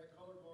Cadet Color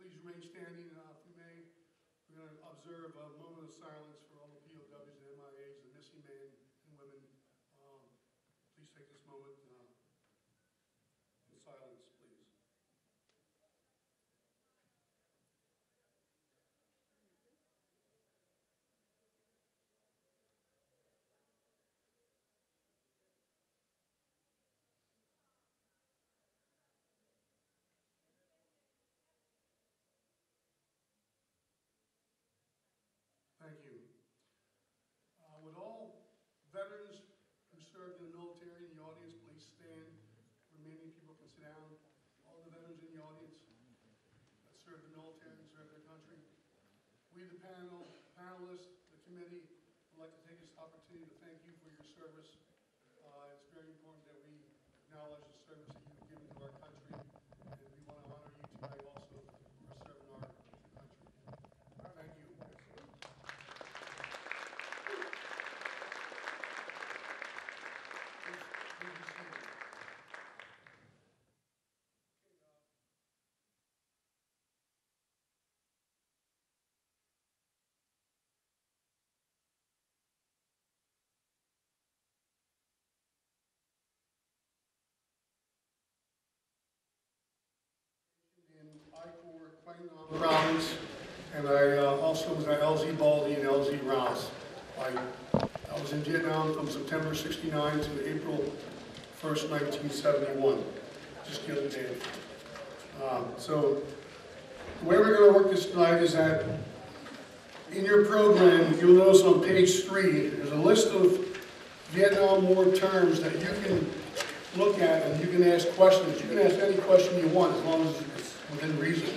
please remain standing, uh, if you may. We're going to observe a moment of silence for all the POWs and MIAs, the missing men and women. Um, Please take this moment uh, in silence, please. Thank you. Uh, Would all veterans who served in the military in the audience please stand? All the veterans in the audience that served the military and served their country. We, the panel, panelists, the committee, would like to take this opportunity to thank you for your service. Uh, It's very important that we acknowledge the service that you've given to our country, and we want to honor you tonight also for serving our country. Thank you. Please, please be seated. Okay, uh, in I-4 Quang Province, and I uh, also was at LZ Baldy and LZ Ross. I I was in Vietnam from September 69 to April 1st, 1971, just the other day. Um, So the way we're going to work this tonight is that in your program, you'll notice on page three, there's a list of Vietnam War terms that you can look at and you can ask questions. You can ask any question you want as long as it's within reason.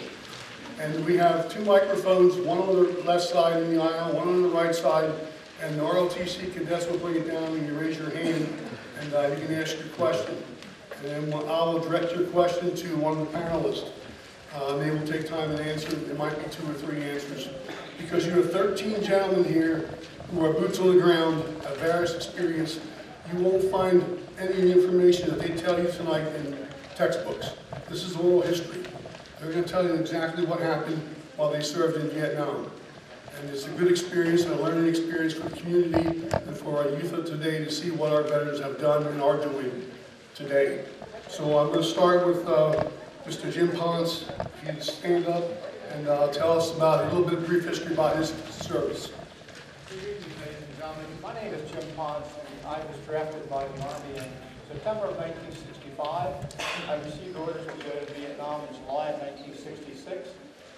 And we have two microphones, one on the left side in the aisle, one on the right side, and the ROTC cadets will bring it down and you raise your hand and uh, you can ask your question. And then I will direct your question to one of the panelists. Uh, they will take time and answer. There might be two or three answers. Because you have 13 gentlemen here who are boots on the ground, have various experience. You won't find any information that they tell you tonight in textbooks. This is oral history. They're going to tell you exactly what happened while they served in Vietnam. And it's a good experience and a learning experience for the community and for our youth of today to see what our veterans have done and are doing today. So I'm going to start with uh, Mr. Jim Ponce. If you'd stand up and uh, tell us about a little bit of brief history about his service. Ladies and gentlemen. My name is Jim Pons, and I was drafted by the Army in September of 1965. I received orders to go to Vietnam in July of 1966,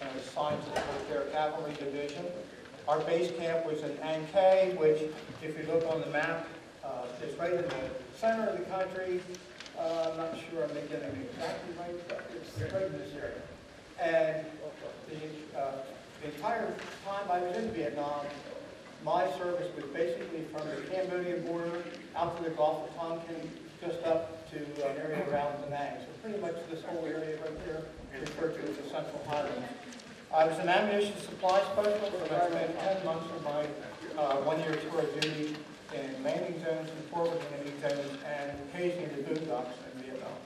and was assigned to the Fourth Air Cavalry Division. Our base camp was in An Khe, which, if you look on the map, uh, is right in the center of the country. Uh, I'm not sure I'm getting it exactly right, but it's right in this area. And the, uh, the entire time I was in Vietnam, my service was basically from the Cambodian border out to the Gulf of Tonkin, just up to an area around Da Nang. So pretty much this whole area right there referred to as the Central Highlands. I was an ammunition supply specialist, and I spent 10 months of my uh, one-year tour of duty in landing zones and forward landing zones, and occasionally the boondocks in Vietnam.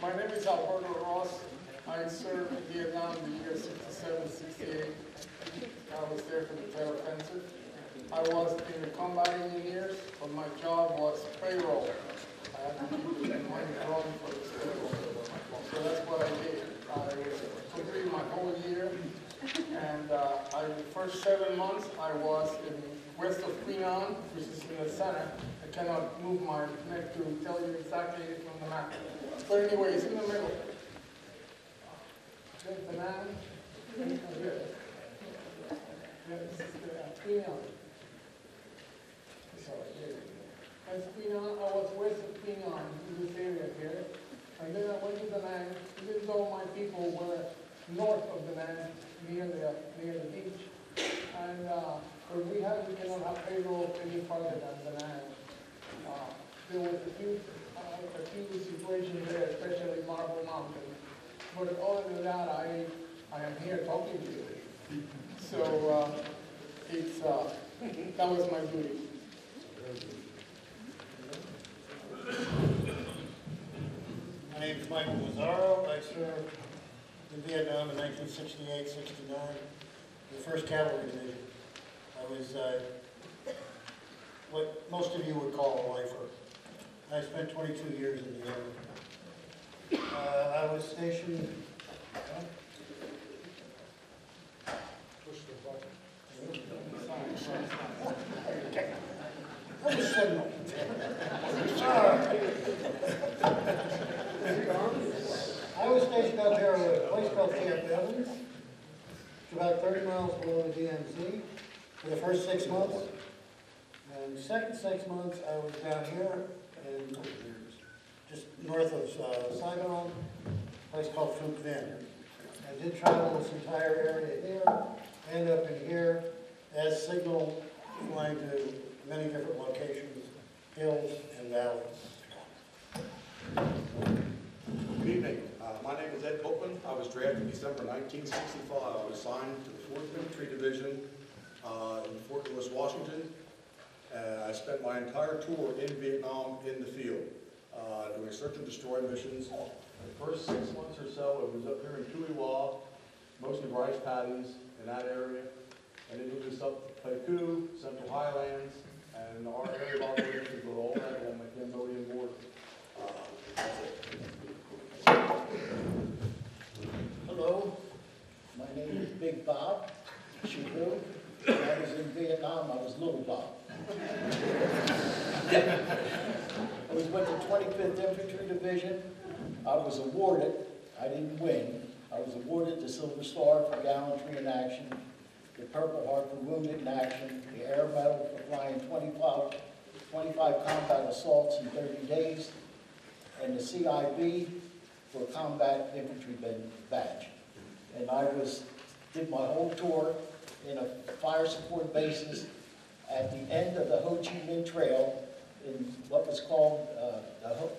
My name is Alberto Ross. I served in Vietnam in the year 67, 68. I was there for the Tet offensive. I was in the combat engineers, but my job was payroll. I had to keep the money growing for the payroll. So that's what I did. I completed my whole year, and uh, I, the first seven months, I was in west of Qui Nhon, which is in the center. I cannot move my neck to tell you exactly from the map. But anyway, it's in the middle. There's the man. Yeah, this is the Qui Nhon. Sorry, there you go. That's Qui Nhon, I was west of Anne, in this area here. And then I went to Da Nang, even though my people were north of Da Nang, near the, near the beach. And, uh, we had, we cannot have payroll any farther than Da Nang. Uh, There was a few, uh, a few situations there, especially Marble Mountain. But other than that, I, I am here talking to you. So, uh, it's, uh, that was my duty. My name is Michael Lazaro. I served in Vietnam in 1968, 69, the 1st Cavalry Division. I was uh, what most of you would call a lifer. I spent 22 years in the Army. Uh, I was stationed... I was stationed out there at a place called Camp Evans. It's about 30 miles below the DMZ for the first six months. And second six months, I was down here in, just north of uh, Saigon, a place called Phuoc Vinh. I did travel this entire area here, and up in here, as signal flying to many different locations, hills and valleys. Good evening. Uh, My name is Ed Bookman. I was drafted December 1965. I was assigned to the 4th Infantry Division uh, in Fort Lewis, Washington. Uh, I spent my entire tour in Vietnam in the field, uh, doing search and destroy missions. The first six months or so, I was up here in Tuy Hoa, mostly rice paddies in that area. And then moved up to Pleiku, Central Highlands, and our area of operations all Hello, my name is Big Bob Chabot. When I was in Vietnam, I was Little Bob. I was with the 25th Infantry Division. I was awarded, I didn't win, I was awarded the Silver Star for gallantry in action, the Purple Heart for wounded in action, the Air Medal for flying 25, 25 combat assaults in 30 days, and the CIB for combat infantry badge. And I was, did my whole tour in a fire support basis at the end of the Ho Chi Minh Trail in what was called uh, the Ho-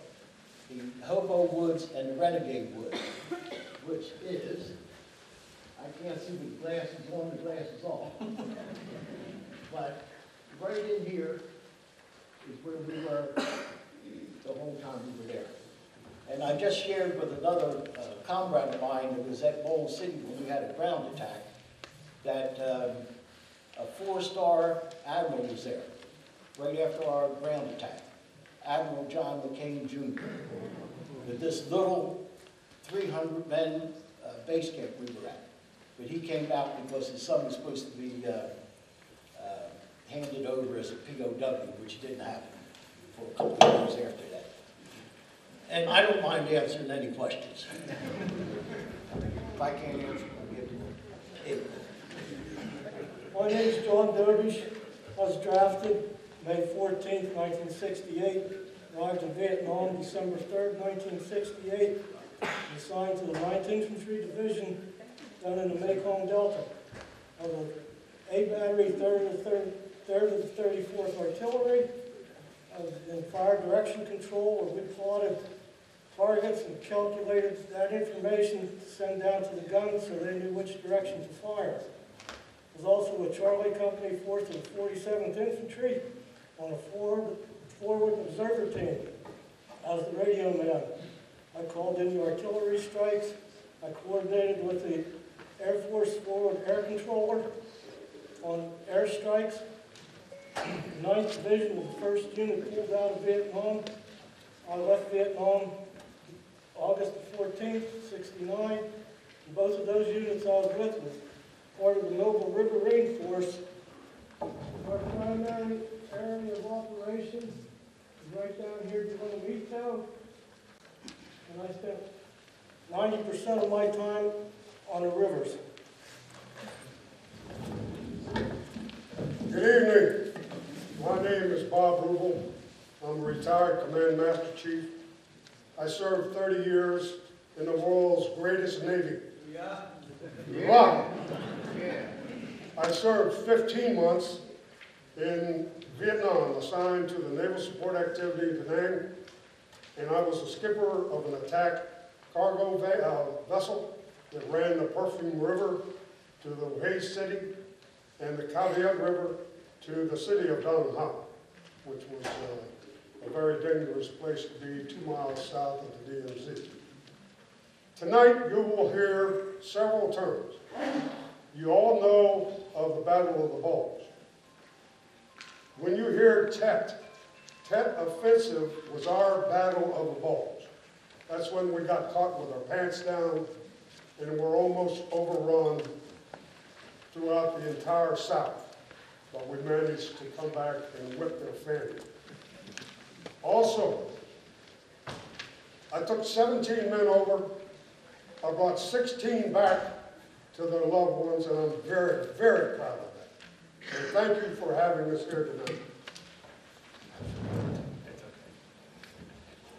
the Hobo Woods and the Renegade Woods, which is, I can't see the glasses on, the glasses off. But right in here is where we were the whole time we were there. And I just shared with another uh, comrade of mine that was at Bowl City when we had a ground attack, that um, a four-star admiral was there, right after our ground attack. Admiral John McCain Jr. With this little 300-men uh, base camp we were at. But he came out because his son was supposed to be uh, uh, handed over as a POW, which didn't happen for a couple of years after that. And I don't mind answering any questions. If I can't answer, I'll give it. My name's John Dobish. I was drafted May 14, 1968. Arrived in Vietnam December 3, 1968. assigned to the 9th Infantry Division down in the Mekong Delta. I was A Battery, 3rd of the 3rd, 3rd of the 34th Artillery. Was in fire direction control, where we plotted targets and calculated that information to send down to the guns so they knew which direction to fire. Was also with Charlie Company, 4th and 47th Infantry, on a forward, forward observer team. I was the radio man. I called in the artillery strikes. I coordinated with the Air Force Forward Air Controller on airstrikes. The 9th Division was the first unit pulled out of Vietnam. I left Vietnam August the 14th, 69. And both of those units I was with was part of the Mobile Riverine Force. Our primary area of operations is right down here below Meadtown. And I spent ninety percent of my time on the rivers. Good evening. My name is Bob Rubel. I'm a retired Command Master Chief. I served 30 years in the world's greatest Navy. Yeah. Wow. Yeah. I served 15 months in Vietnam, assigned to the Naval Support Activity Da Nang, and I was the skipper of an attack cargo uh, vessel that ran the Perfume River to the Hue City and the Cua Viet River to the city of Dong Ha, which was uh, a very dangerous place to be two miles south of the DMZ. Tonight, you will hear several terms. You all know of the Battle of the Bulge. When you hear Tet, Tet Offensive was our Battle of the Bulge. That's when we got caught with our pants down and we were almost overrun throughout the entire South. But we managed to come back and whip their family. Also, I took 17 men over. I brought 16 back to their loved ones, and I'm very, very proud of that. And thank you for having us here tonight.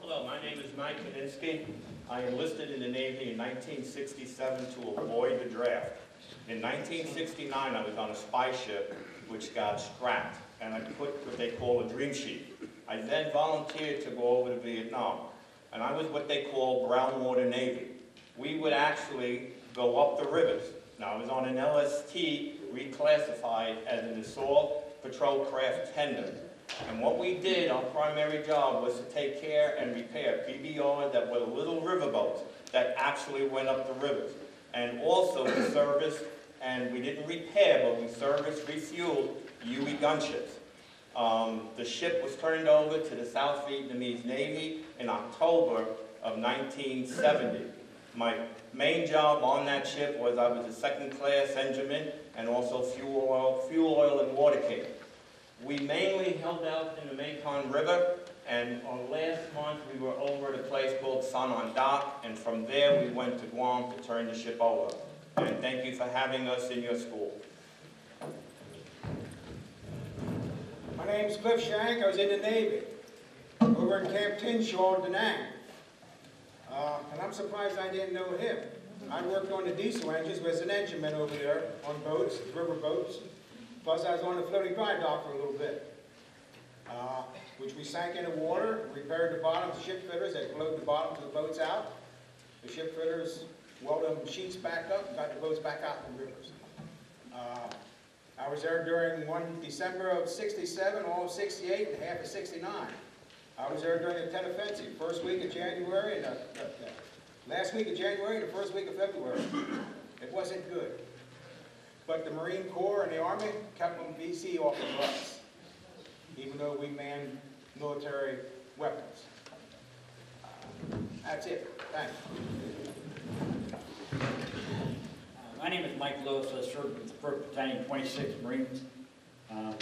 Hello, my name is Mike Kaminsky. I enlisted in the Navy in 1967 to avoid the draft. In 1969, I was on a spy ship which got scrapped, and I put what they call a dream sheet. I then volunteered to go over to Vietnam, and I was what they call brown water Navy. We would actually go up the rivers. Now, I was on an LST reclassified as an assault patrol craft tender. And what we did, our primary job was to take care and repair PBR that were little riverboats that actually went up the rivers. And also we serviced, and we didn't repair, but we serviced, refueled Huey gunships. Um, the ship was turned over to the South Vietnamese Navy in October of 1970. My main job on that ship was I was a second-class engineman and also fuel oil, fuel oil and water cable. We mainly held out in the Mekong River, and last month, we were over at a place called San On Dock, and from there, we went to Guam to turn the ship over. And thank you for having us in your school. My name's Cliff Shank. I was in the Navy We were in Camp Tien Sha in Da Nang. Uh, and I'm surprised I didn't know him. I worked on the diesel engines, was an engineman over there on boats, river boats. Plus, I was on the floating dry dock for a little bit, uh, which we sank into water, repaired the bottom, the ship fitters that float the bottoms of the boats out. The ship fitters welded sheets back up, got the boats back out in the rivers. Uh, I was there during one December of 67, all of 68, and half of 69. I was there during the Tet Offensive, first week of January, and the, the last week of January the first week of February. It wasn't good. But the Marine Corps and the Army kept them VC off of us, even though we manned military weapons. That's it. Thanks. Uh, My name is Mike Lewis, I served with the 1st Battalion, 26th Marines. Um,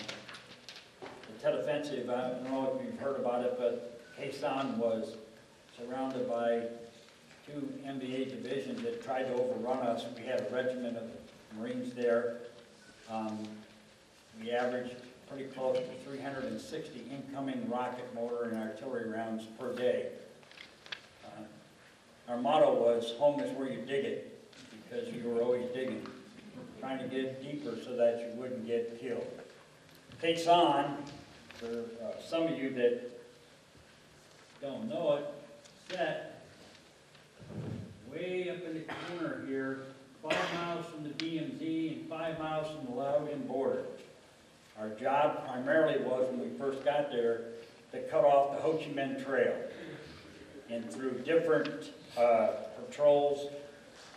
The Tet Offensive, I don't know if you've heard about it, but Khe Sanh was surrounded by two NVA divisions that tried to overrun us. We had a regiment of Marines there. Um, We averaged pretty close to 360 incoming rocket motor and artillery rounds per day. Uh, our motto was, home is where you dig it, because you were always digging, trying to get deeper so that you wouldn't get killed. Khe Sanh, for uh, some of you that don't know it, set way up in the corner here, five miles from the DMZ and five miles from the Laotian border. Our job primarily was, when we first got there, to cut off the Ho Chi Minh Trail. And through different uh, patrols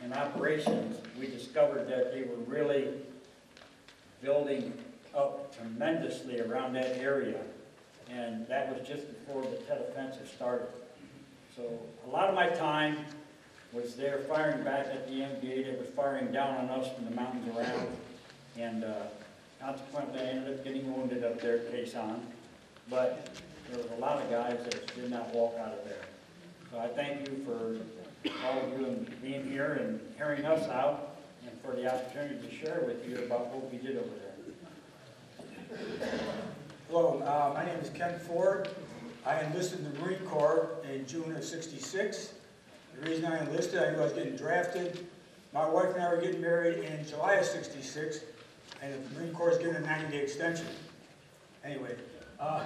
and operations, we discovered that they were really building up tremendously around that area. And that was just before the Tet Offensive started. So a lot of my time was there firing back at the NVA that was firing down on us from the mountains around. And uh, consequently, I ended up getting wounded up there at Khe Sanh. But there was a lot of guys that did not walk out of there. So I thank you for all of you being here and hearing us out and for the opportunity to share with you about what we did over there. Hello, uh, my name is Ken Ford. I enlisted in the Marine Corps in June of '66. The reason I enlisted, I knew I was getting drafted. My wife and I were getting married in July of '66, and the Marine Corps is giving a 90-day extension. Anyway, uh,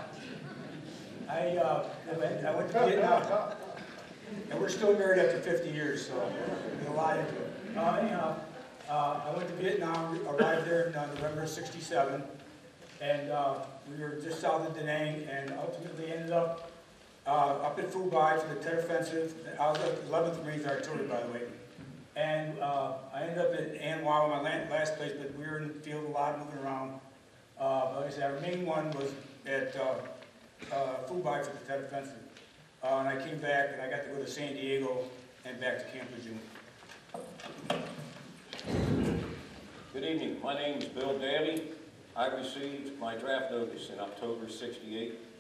I, uh, I went I went to Vietnam, and we're still married after 50 years, so there's a lot into it. Uh, Anyhow, uh, I went to Vietnam, arrived there in uh, November of '67, and uh, we were just south of Da Nang and ultimately ended up uh, up at Phu Bai for the Tet Offensive. I was at 11th Marines Artillery, by the way. And uh, I ended up at An Hoa, my la- last place, but we were in the field a lot, moving around. Uh, but like I said, our main one was at uh, uh, Phu for the Tet Offensive. Uh, and I came back and I got to go to San Diego and back to Camp Lejeune. Good evening, my name is Bill Daly. I received my draft notice in October '68.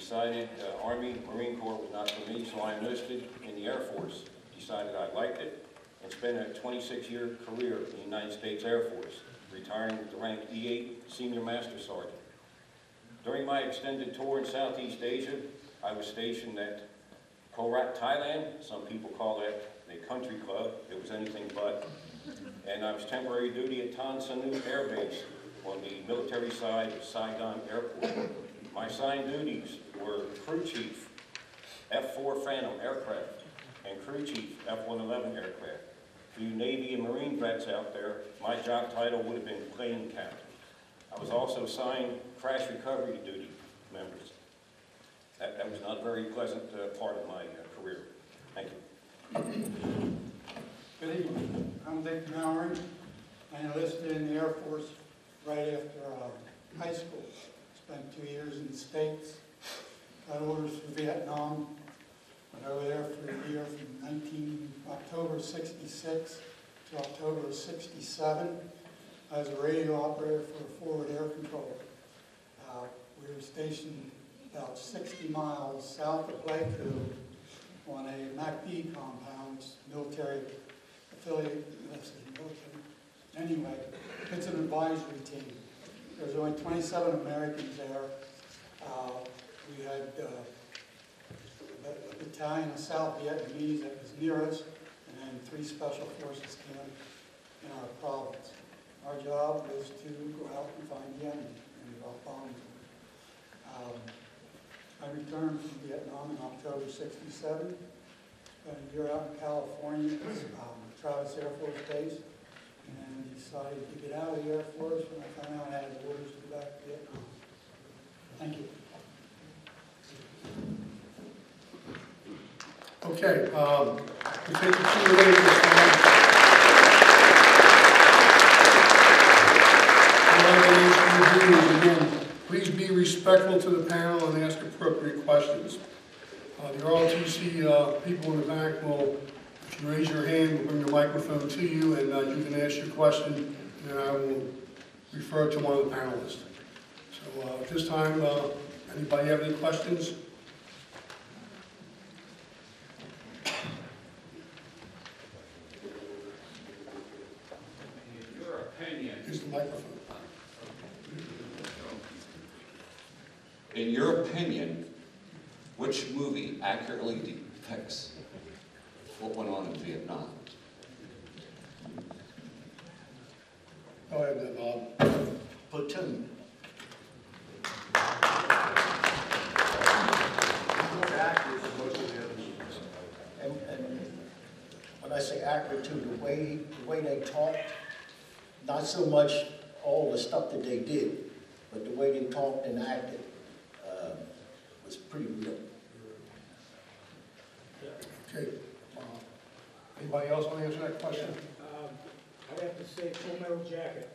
Decided uh, Army, Marine Corps was not for me, so I enlisted in the Air Force. Decided I liked it and spent a 26-year career in the United States Air Force, retiring with the rank E8 Senior Master Sergeant. During my extended tour in Southeast Asia, I was stationed at Korat, Thailand. Some people call that the country club. It was anything but and I was temporary duty at Tan Nhut Air Base on the military side of Saigon Airport. My assigned duties were crew chief, F-4 Phantom aircraft, and crew chief, F-111 aircraft. For you Navy and Marine vets out there, my job title would have been plane captain. I was also assigned crash recovery duty members. That, that was not a very pleasant uh, part of my uh, career. Thank you. Good evening, I'm Dick Mallory. I enlisted in the Air Force right after uh, high school. Spent two years in the States, got orders for Vietnam. Went over there for a year from 19, October 66 to October 67. I was a radio operator for a forward air control. Uh, We were stationed about 60 miles south of Pleiku on a MACV compound, military affiliate, military. Anyway, it's an advisory team. There's only 27 Americans there. Uh, We had uh, a battalion of South Vietnamese that was near us, and then three special forces came in our province. Our job was to go out and find the enemy and drop bombs. Um, I returned from Vietnam in October 67, spent a year out in California, um, Travis Air Force Base, and decided to get out of the Air Force when I found out I had orders to go back to Vietnam. Thank you. Okay, um, we take the two away this time. Please be respectful to the panel and ask appropriate questions. Uh, The ROTC uh, people in the back will, if you raise your hand, we'll bring the microphone to you, and uh, you can ask your question, and I will refer to one of the panelists. So uh, at this time, uh, anybody have any questions? your opinion, Use the microphone. in your opinion, which movie accurately depicts what went on in Vietnam. Go ahead, Bob. Platoon. And, and when I say accurate too, the way, the way they talked, not so much all the stuff that they did, but the way they talked and acted, uh, was pretty real. Okay. uh, Anybody else want to answer that question? Um, I have to say Full Metal Jacket,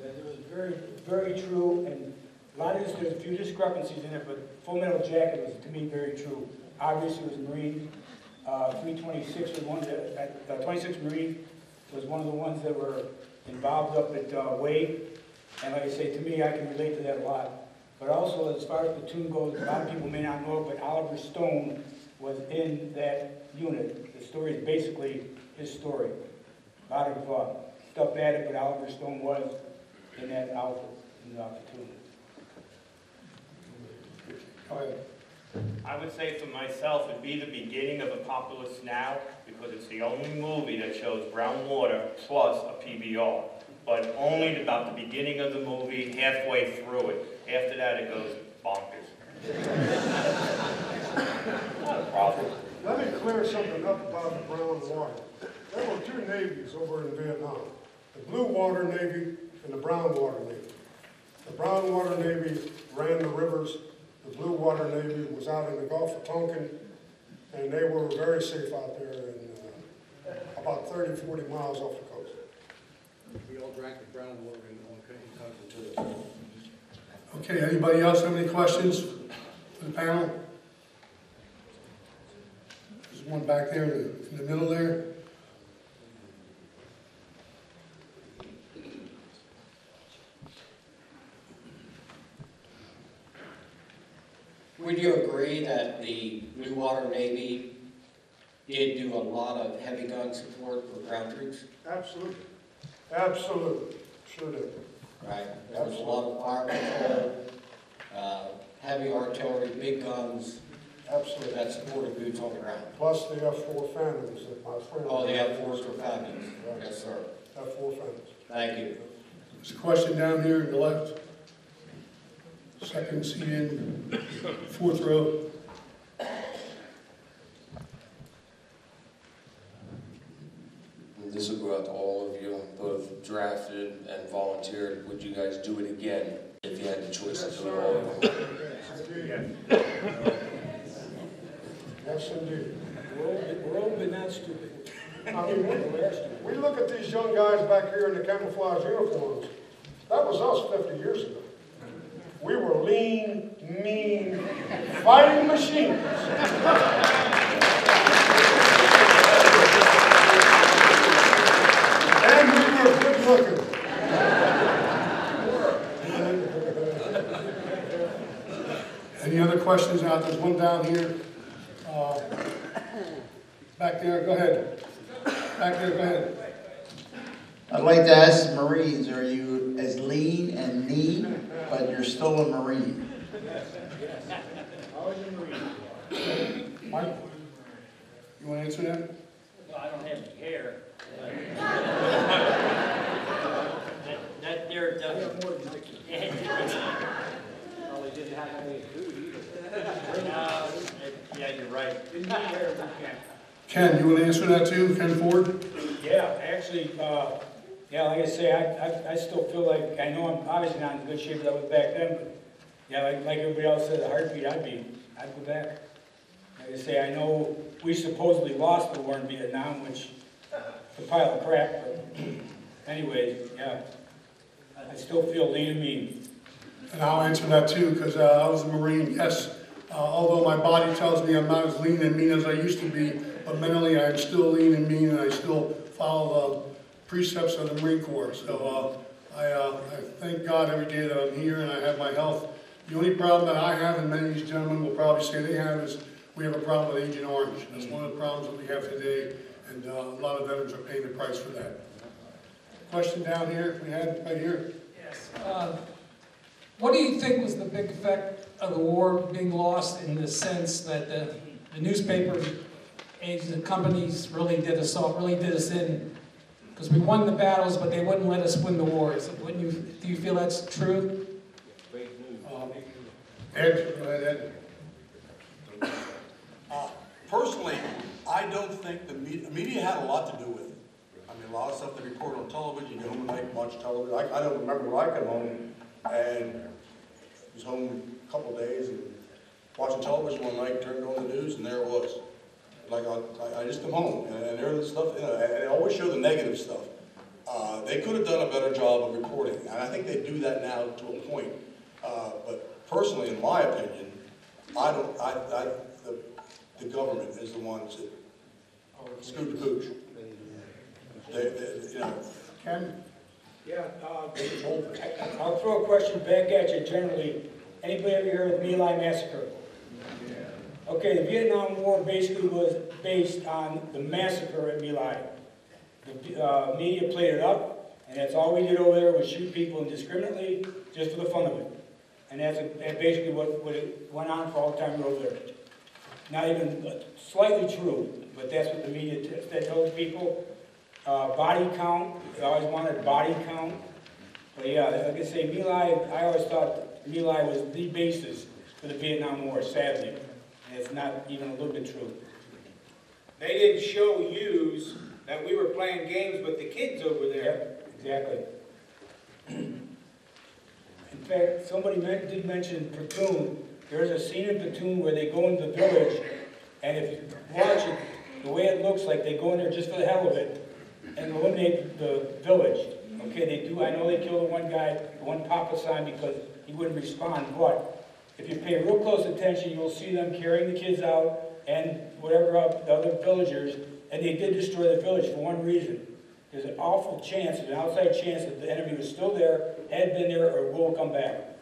that it was very, very true, and a lot of this, there's a few discrepancies in it, but Full Metal Jacket was, to me, very true. Obviously, it was Marine, uh, three twenty-six was one that, uh, twenty-six Marine was one of the ones that were involved up at, uh, Wade. And like I say, to me, I can relate to that a lot. But also, as far as platoon goes, a lot of people may not know, but Oliver Stone was in that unit. The story is basically his story. A lot of uh, stuff added, but Oliver Stone was in that outfit, in the platoon. Go ahead. I would say for myself, it'd be the beginning of Apocalypse Now, because it's the only movie that shows brown water plus a PBR. But only about the beginning of the movie, halfway through it. After that, it goes bonkers. Not a problem. Let me clear something up about the brown water. There were two navies over in Vietnam, the blue water navy and the brown water navy. The brown water navy ran the rivers, the blue water navy was out in the Gulf of Tonkin, and they were very safe out there and uh, about 30, 40 miles off the coast. We all drank the brown water in on Tonkin too. Okay, anybody else have any questions for the panel? There's one back there in the, in the middle there. Would you agree that the Blue Water Navy did do a lot of heavy gun support for ground troops? Absolutely, absolutely, sure did. Right? There was a lot of fire control, uh, heavy artillery, big guns Absolutely. that supported boots on the ground. Plus the F-4 Phantoms that my friend. Oh, the F-4s were fabulous. Yes, sir. F-4 Phantoms. Thank you. There's a question down here in the left. Second seat in, fourth row. And This will go out to all of you, both drafted and volunteered. Would you guys do it again if you had the choice to do it all of them? Yes, indeed. We're old, we're old but not stupid. I mean, we, we look at these young guys back here in the camouflage uniforms. That was us 50 years ago. We were lean, mean, fighting machines. And we were good looking. Any other questions out? There's one down here. Uh, Back there, go ahead. Back there, go ahead. I'd like to ask the Marines, are you as lean and mean, but you're still a Marine? Always a Marine. Mike, you want to answer that? Well, I don't have any hair. That, that there doesn't. Probably didn't have any food either. No, Yeah, you're right. Didn't hair, Ken. Ken, you want to answer that too? Ken Ford? Yeah, actually, uh, yeah, like I say, I, I, I still feel like, I know I'm obviously not in good shape that I was back then, but, yeah, like, like everybody else said, a heartbeat, I'd be, I'd go back. Like I say, I know we supposedly lost the war in Vietnam, which, is a pile of crap, but anyways, yeah. I still feel lean and mean. And I'll answer that too, because I was a Marine, yes. Uh, Although my body tells me I'm not as lean and mean as I used to be, but mentally I'm still lean and mean and I still follow the precepts of the Marine Corps. So uh, I, uh, I thank God every day that I'm here and I have my health. The only problem that I have, and many of these gentlemen will probably say they have, is we have a problem with Agent Orange. That's one of the problems that we have today, and uh, a lot of veterans are paying the price for that. Question down here, we had right here. Yes. Uh, What do you think was the big effect of the war being lost in the sense that the, the newspaper Asian companies really did us off, really did us in, because we won the battles, but they wouldn't let us win the wars. Wouldn't you, do you feel that's true? Um, Ed, go ahead, Ed. Uh, Personally, I don't think the media, media had a lot to do with it. I mean, a lot of stuff they report on television, you go home and like watch television. I, I don't remember when I come home and was home a couple of days and watching television one night, turned on the news and there it was. Like, I, I just come home and, and there's stuff, you know, and they always show the negative stuff. Uh, they could have done a better job of reporting, and I think they do that now to a point. Uh, but personally, in my opinion, I don't, I, I, the, the government is the ones that scoop the pooch. They, they, you know, Ken? Yeah, uh, I'll throw a question back at you generally. Anybody ever heard of the My massacre? Okay, the Vietnam War basically was based on the massacre at My Lai. The uh, media played it up, and that's all we did over there was shoot people indiscriminately, just for the fun of it. And that's that's basically what, what went on for all the time we were over there. Not even slightly true, but that's what the media that told people. Uh, body count, they always wanted body count. But yeah, like I say, My Lai, I always thought My Lai was the basis for the Vietnam War, sadly. It's not even a little bit true. They didn't show yous that we were playing games with the kids over there. Exactly. In fact, somebody did mention Platoon. There's a scene in Platoon where they go into the village, and if you watch it, the way it looks like they go in there just for the hell of it and eliminate the village. Okay, they do, I know they killed the one guy, the one papa-san because he wouldn't respond, but if you pay real close attention, you'll see them carrying the kids out and whatever of the other villagers, and they did destroy the village for one reason. There's an awful chance, an outside chance that the enemy was still there, had been there, or will come back.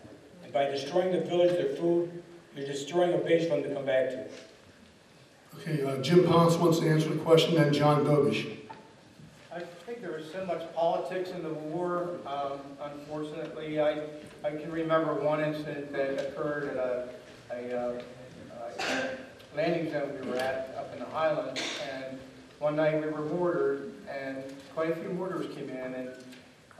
And by destroying the village, their food, you're destroying a base for them to come back to. Okay, uh, Jim Ponce wants to answer the question, then John Dobish. I think there was so much politics in the war. Um, unfortunately, I, I can remember one incident that occurred at a, a, uh, a landing zone we were at up in the Highlands. And one night we were mortared and quite a few mortars came in and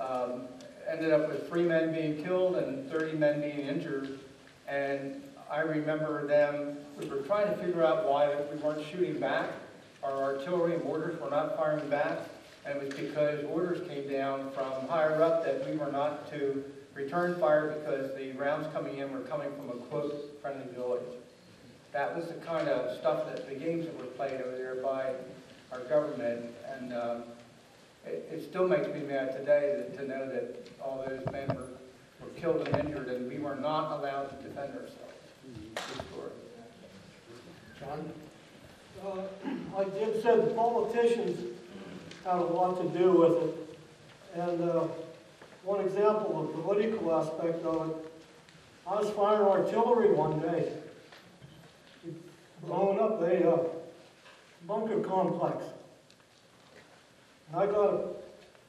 um, ended up with three men being killed and 30 men being injured. And I remember them, we were trying to figure out why we weren't shooting back. Our artillery and mortars were not firing back. And it was because orders came down from higher up that we were not to return fire because the rounds coming in were coming from a close friendly village. That was the kind of stuff that the games that were played over there by our government. And um, it, it still makes me mad today that, to know that all those men were, were killed and injured and we were not allowed to defend ourselves. John? Uh, Like Jim said, the politicians had a lot to do with it. And uh, one example, of the political aspect of it, I was firing artillery one day, blowing up a uh, bunker complex. And I got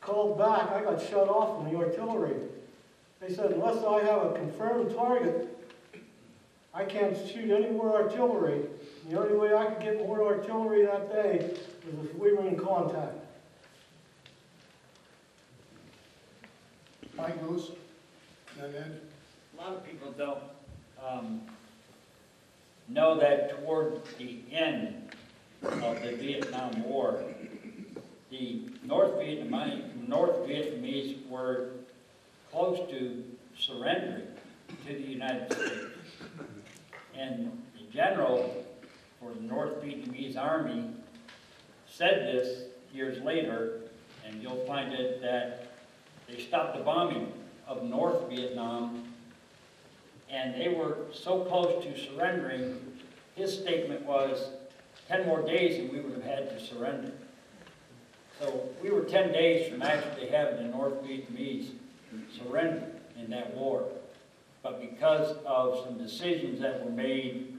called back, I got shut off from the artillery. They said, unless I have a confirmed target, I can't shoot any more artillery. The only way I could get more artillery that day was if we were in contact. Ed? A lot of people don't um, know that toward the end of the Vietnam War, the North Vietnamese, North Vietnamese were close to surrendering to the United States. And the general for the North Vietnamese Army said this years later, and you'll find it that they stopped the bombing of North Vietnam, and they were so close to surrendering, his statement was, 10 more days and we would have had to surrender. So we were 10 days from actually having the North Vietnamese surrender in that war. But because of some decisions that were made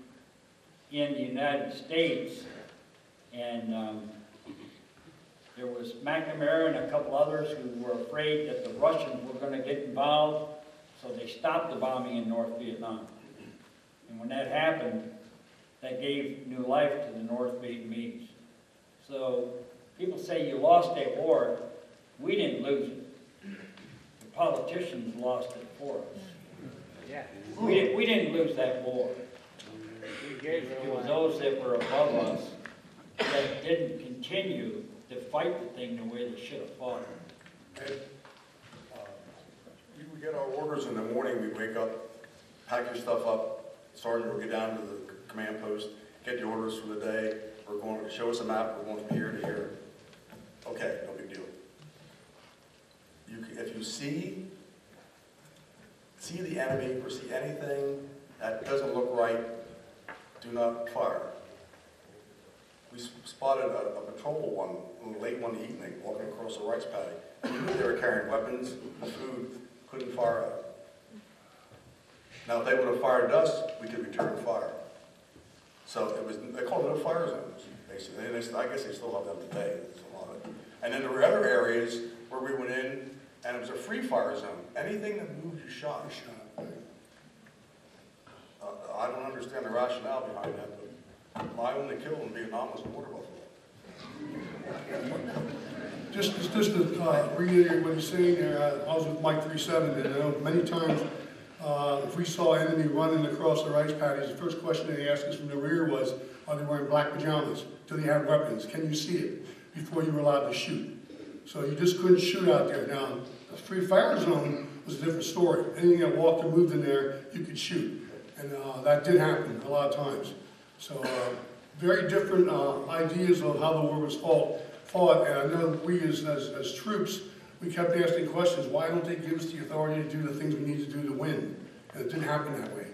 in the United States, and um, there was McNamara and a couple others who were afraid that the Russians were going to get involved, so they stopped the bombing in North Vietnam. And when that happened, that gave new life to the North Vietnamese. So people say you lost that war. We didn't lose it. The politicians lost it for us. Yeah. We didn't, we didn't lose that war. It was those that were above us that didn't continue to fight the thing the way they should have fought it. Uh, we get our orders in the morning, we wake up, pack your stuff up, sergeant will get down to the command post, get the orders for the day, we're going, to show us a map, we're going from here to here. Okay, no big deal. You, if you see, see the enemy or see anything that doesn't look right, do not fire. We spotted a, a patrol one, late one evening, walking across the rice paddy. We knew they were carrying weapons, food, couldn't fire at. Now, if they would have fired us, we could return fire. So it was, they called it a fire zone, basically. They, they- I guess they still have them today, a lot of it. And then there were other areas where we went in, and it was a free fire zone. Anything that moved, you shot. Uh, I don't understand the rationale behind that, but my only kill in Vietnam was a water buffalo. Just, just- just to uh, reiterate what he's saying there, uh, I was with Mike 37, and I know many times, uh, if we saw enemy running across the rice paddies, the first question they asked us from the rear was, are they wearing black pajamas? Do they have weapons? Can you see it? Before you were allowed to shoot. So you just couldn't shoot out there. Now, a free fire zone was a different story. Anything that walked or moved in there, you could shoot. And uh, that did happen a lot of times. So uh, very different uh, ideas of how the war was fought. fought. And I know we as, as, as troops, we kept asking questions, why don't they give us the authority to do the things we need to do to win? And it didn't happen that way.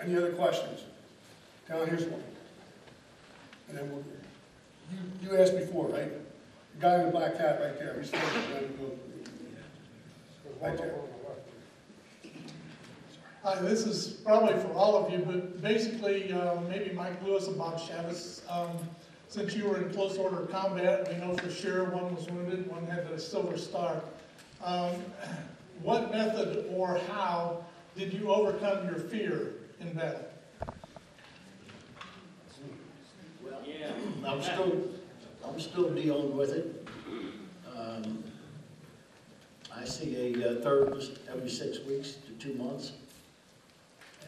Any other questions? Down here's one. And then we'll, you, you asked before, right? The guy in the black hat right there, he's right there. Hi, this is probably for all of you, but basically, uh, maybe Mike Lewis and Bob Chavez, um, since you were in close order combat, we know for sure one was wounded, one had a silver star. Um, What method or how did you overcome your fear in battle? Yeah. I'm still, I'm still dealing with it. Um, I see a uh, therapist every six weeks to two months.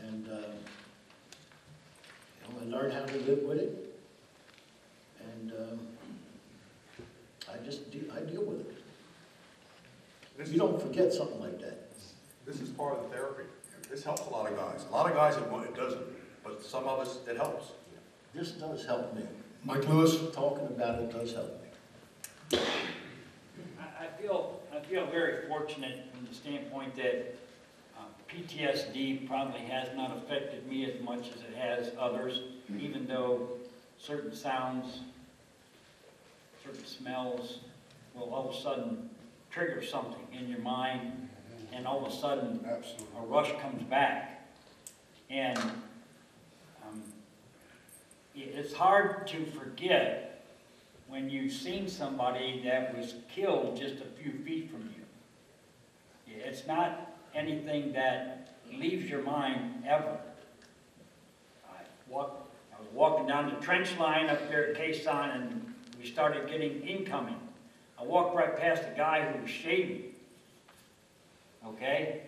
And, uh, you know, I learned how to live with it. And, um, I just, de- I deal with it. You don't forget something like that. This is part of the therapy. This helps a lot of guys. A lot of guys, it it doesn't, but some of us, it helps. This does help me. Mike Lewis? Talking about it does help me. I, I feel, I feel very fortunate from the standpoint that PTSD probably has not affected me as much as it has others, even though certain sounds, certain smells will all of a sudden trigger something in your mind, and all of a sudden, a rush comes back. And um, it's hard to forget when you've seen somebody that was killed just a few feet from you. It's not anything that leaves your mind ever. I walked, I was walking down the trench line up there at Khe Sanh and we started getting incoming. I walked right past a guy who was shaving. Okay?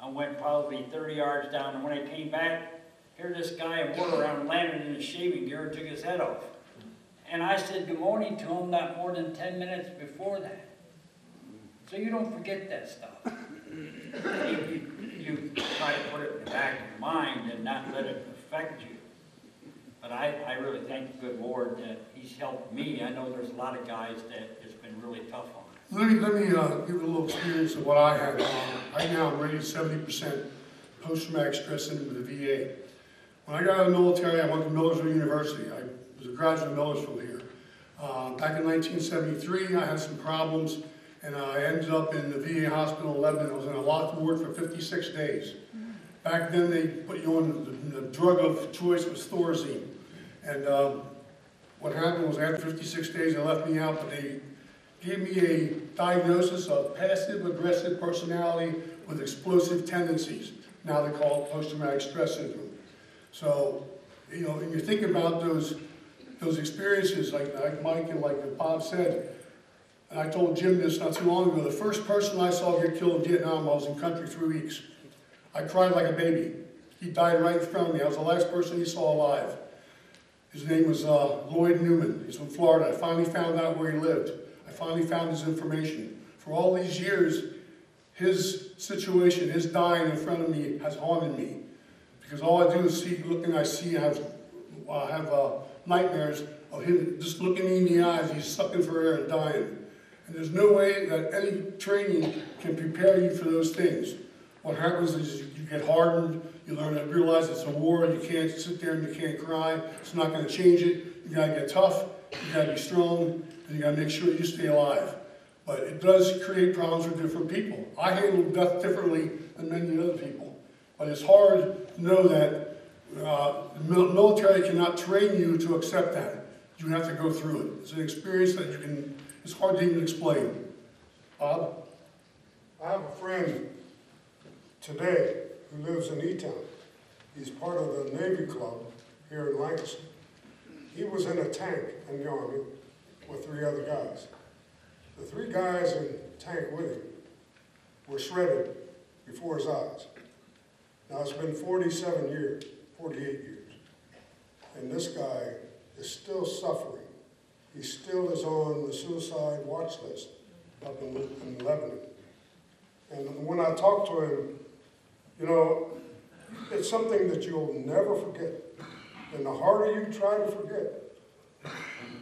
I went probably 30 yards down and when I came back, here this guy in water around landed in his shaving gear and took his head off. And I said good morning to him not more than 10 minutes before that. So you don't forget that stuff. You, you, try to put it in the back of your mind and not let it affect you. But I, I really thank the good Lord that he's helped me. I know there's a lot of guys that it's been really tough on. Let me, let me uh, give a little experience of what I had. Right now, I'm rated seventy percent post-traumatic stress syndrome with the VA. When I got out of the military, I went to Millersville University. I was a graduate of Millersville here. Uh, Back in 1973, I had some problems, and I ended up in the VA hospital in Lebanon. I was in a locked ward for 56 days. Back then, they put you on, the, the drug of choice was Thorazine. And um, what happened was after 56 days, they left me out, but they gave me a diagnosis of passive aggressive personality with explosive tendencies. Now they call it post-traumatic stress syndrome. So, you know, and you think about those, those experiences, like, like Mike and like Bob said, I told Jim this not too long ago, the first person I saw get killed in Vietnam, I was in country three weeks. I cried like a baby. He died right in front of me. I was the last person he saw alive. His name was uh, Lloyd Newman. He's from Florida. I finally found out where he lived. I finally found his information. For all these years, his situation, his dying in front of me has haunted me. Because all I do is see, looking, I see, I have, I have uh, nightmares of him just looking me in the eyes. He's sucking for air and dying. And there's no way that any training can prepare you for those things. What happens is you get hardened, you learn to realize it's a war, you can't sit there and you can't cry, it's not gonna change it. You gotta get tough, you gotta be strong, and you gotta make sure you stay alive. But it does create problems for different people. I handle death differently than many other people. But it's hard to know that uh, the military cannot train you to accept that. You have to go through it. It's an experience that you can, it's hard to even explain. Bob? I have a friend today who lives in E-Town. He's part of the Navy Club here in Lancaster. He was in a tank in the Army with three other guys. The three guys in the tank with him were shredded before his eyes. Now, it's been 47 years, 48 years, and this guy is still suffering. He still is on the suicide watch list up in, in Lebanon. And when I talk to him, you know, it's something that you'll never forget. And the harder you try to forget,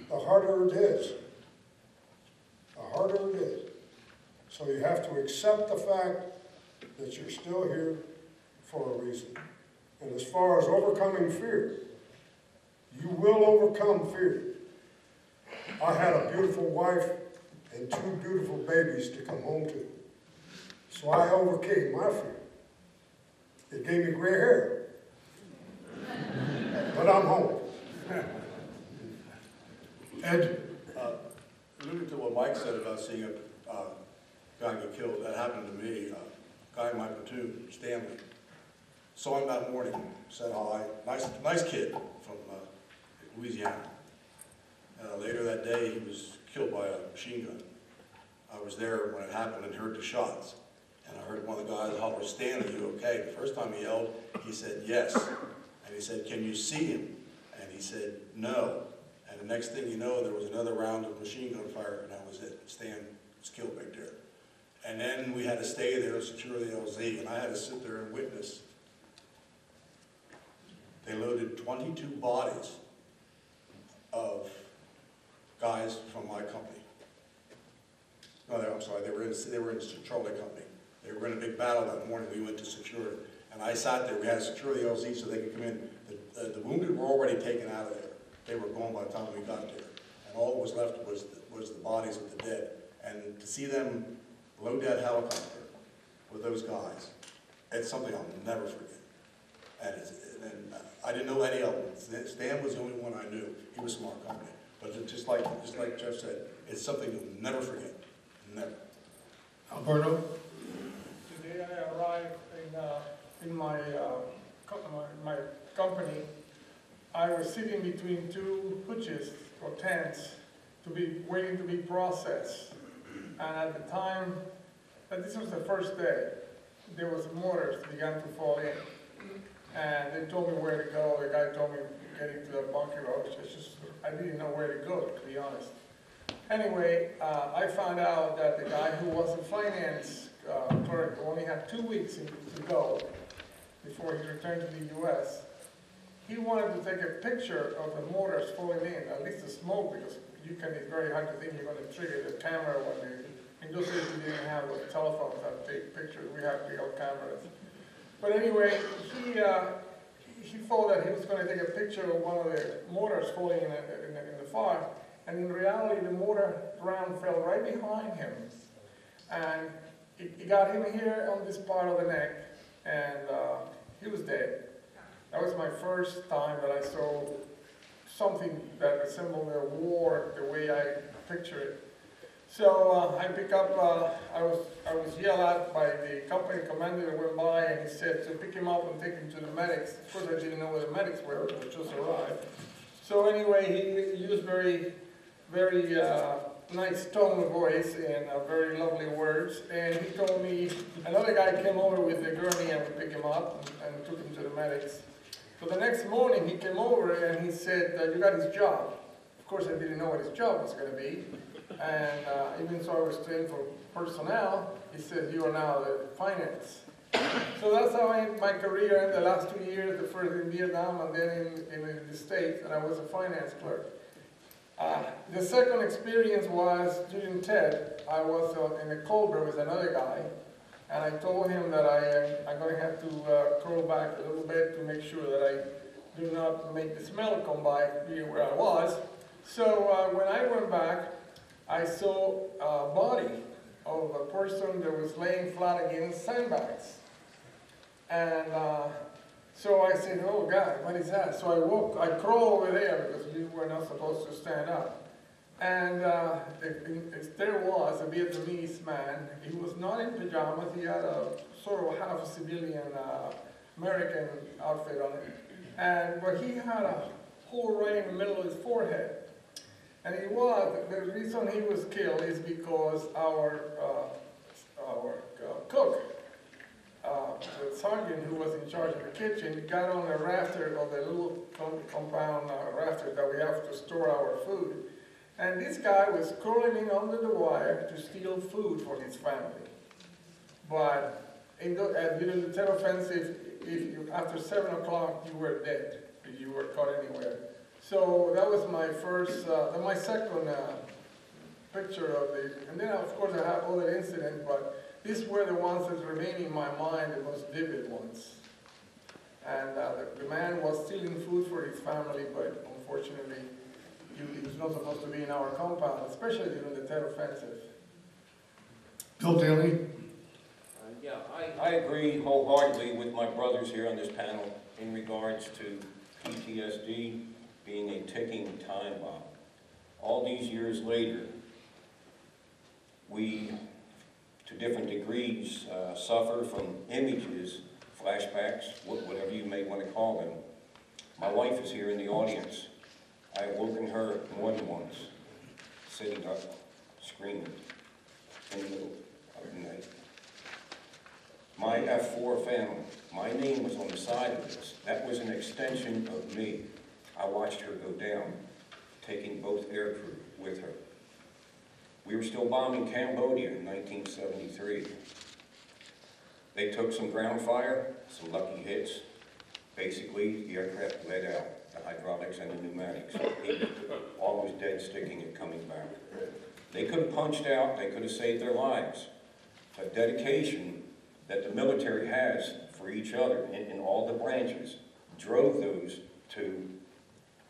the harder it is. The harder it is. So you have to accept the fact that you're still here for a reason. And as far as overcoming fear, you will overcome fear. I had a beautiful wife and two beautiful babies to come home to. So I overcame my fear. It gave me gray hair. But I'm home. Ed? Uh, Alluding to what Mike said about seeing a uh, guy get killed, that happened to me. A guy in my platoon, Stanley, saw him that morning, said hi, nice, nice kid from uh, Louisiana. Uh, Later that day, he was killed by a machine gun. I was there when it happened and heard the shots. And I heard one of the guys holler, Stanley, you okay? The first time he yelled, he said, yes. And he said, can you see him? And he said, no. And the next thing you know, there was another round of machine gun fire, and that was it. Stan was killed right there. And then we had to stay there secure the LZ, and I had to sit there and witness. They loaded 22 bodies of guys from my company. No, I'm sorry, they were in, they were in Charlie Company. They were in a big battle that morning, we went to secure it. And I sat there, we had to secure the LZ so they could come in. The, the wounded were already taken out of there. They were gone by the time we got there. And all that was left was, the- was the bodies of the dead. And to see them load that helicopter with those guys, it's something I'll never forget. And and I didn't know any of them. Stan was the only one I knew. He was smart company. But it's just like, just like Jeff said, it's something you'll never forget. Never. Alberto? Today I arrived in, uh, in my, uh, co- my, my company, I was sitting between two hutches or tents to be, waiting to be processed. And at the time, and this was the first day, there was mortars began to fall in. And they told me where to go, the guy told me getting to the bunker, I was just, I didn't know where to go, to be honest. Anyway, uh, I found out that the guy who was the finance uh, clerk only had two weeks to go before he returned to the US. He wanted to take a picture of the mortars falling in, at least the smoke, because you can, it's very hard to think you're gonna trigger the camera when they, in those days we didn't have telephones that take pictures, we had real cameras. But anyway, he, uh, he thought that he was gonna take a picture of one of the mortars falling in the, in the, in the fire, and in reality, the mortar round fell right behind him. And it, it got him here on this part of the neck, and, uh, he was dead. That was my first time that I saw something that resembled a war, the way I picture it. So uh, I pick up, uh, I was I was yelled at by the company commander that went by and he said to pick him up and take him to the medics. Of course I didn't know where the medics were, they just arrived. So anyway, he used very, very uh, nice tone of voice and uh, very lovely words. And he told me, another guy came over with a gurney and we picked him up and, and took him to the medics. So the next morning he came over and he said, you got his job. Of course I didn't know what his job was going to be. And uh, even so I was trained for personnel, he said, you are now the finance. So that's how I my career in the last two years, the first in Vietnam and then in, in the States, and I was a finance clerk. Uh, the second experience was during Tet. I was uh, in a Culver with another guy, and I told him that I am I'm going to have to uh, crawl back a little bit to make sure that I do not make the smell come by where I was. So uh, when I went back, I saw a body of a person that was laying flat against sandbags. And uh, so I said, oh God, what is that? So I woke, I crawled over there because you were not supposed to stand up. And uh, it, it, there was a Vietnamese man. He was not in pajamas. He had a sort of half civilian uh, American outfit on it. And but he had a hole right in the middle of his forehead. And he was, the reason he was killed is because our, uh, our uh, cook, uh, the sergeant who was in charge of the kitchen got on the rafter of the little compound uh, rafter that we have to store our food. And this guy was crawling in under the wire to steal food for his family. But in the, uh, during the Tet Offensive, if you, after 7 o'clock, you were dead you were caught anywhere. So that was my first, uh, my second uh, picture of the, and then of course I have all other incidents, but these were the ones that remain in my mind, the most vivid ones. And uh, the, the, man was stealing food for his family, but unfortunately, he, he was not supposed to be in our compound, especially during the Tet Offensive. Bill Daly? Uh, yeah, I, I agree wholeheartedly with my brothers here on this panel in regards to PTSD being a ticking time bomb. All these years later, we to different degrees uh, suffer from images, flashbacks, whatever you may want to call them. My wife is here in the audience. I have woken her more than once, sitting up, screaming in the middle of the night. My F4 Phantom, my name was on the side of this. That was an extension of me. I watched her go down, taking both aircrew with her. We were still bombing Cambodia in 1973. They took some ground fire, some lucky hits. Basically, the aircraft let out, the hydraulics and the pneumatics. He was dead sticking it coming back. They could have punched out, they could have saved their lives. But dedication that the military has for each other in, in all the branches drove those to,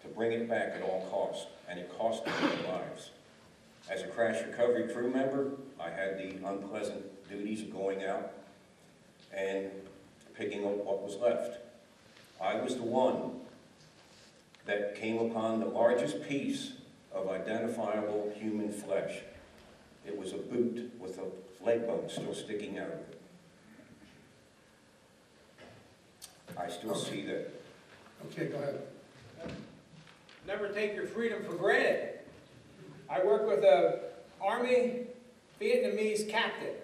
to bring it back at all costs, and it cost them their lives. As a crash recovery crew member, I had the unpleasant duties of going out and picking up what was left. I was the one that came upon the largest piece of identifiable human flesh. It was a boot with a leg bone still sticking out of it. I still see that. Okay, go ahead. Never take your freedom for granted. I work with a Army Vietnamese captain.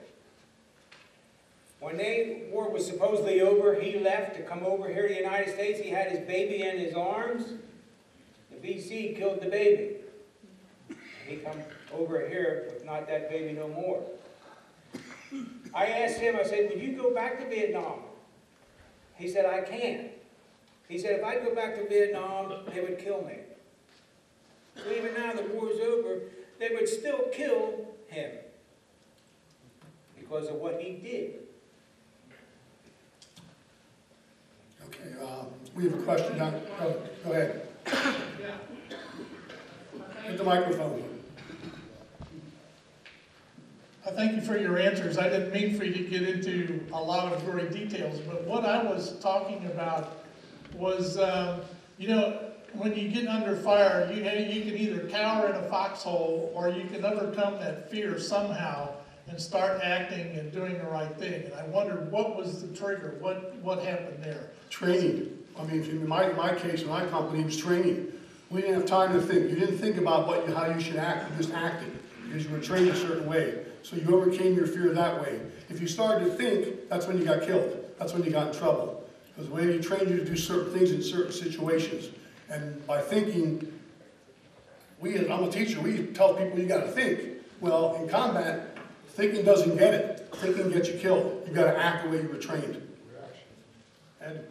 When the war was supposedly over, he left to come over here to the United States. He had his baby in his arms. The VC killed the baby. He come over here with not that baby no more. I asked him, I said, would you go back to Vietnam? He said, I can't. He said, if I go back to Vietnam, they would kill me. So even now the war is over, they would still kill him because of what he did. Okay, uh, we have a question now. Go, go ahead. Get the microphone. I thank you for your answers. I didn't mean for you to get into a lot of gory details, but what I was talking about was, um, you know, when you get under fire, you, you can either cower in a foxhole or you can overcome that fear somehow and start acting and doing the right thing. And I wondered what was the trigger? What what happened there? Training. I mean, in my, my case, in my company, it was training. We didn't have time to think. You didn't think about what you, how you should act, you just acted, because you were trained a certain way. So you overcame your fear that way. If you started to think, that's when you got killed. That's when you got in trouble. Because the way he trained you to do certain things in certain situations. And by thinking, we, I'm a teacher, we tell people you gotta think. Well, in combat, thinking doesn't get it. Thinking gets you killed. You gotta act the way you were trained. Ed?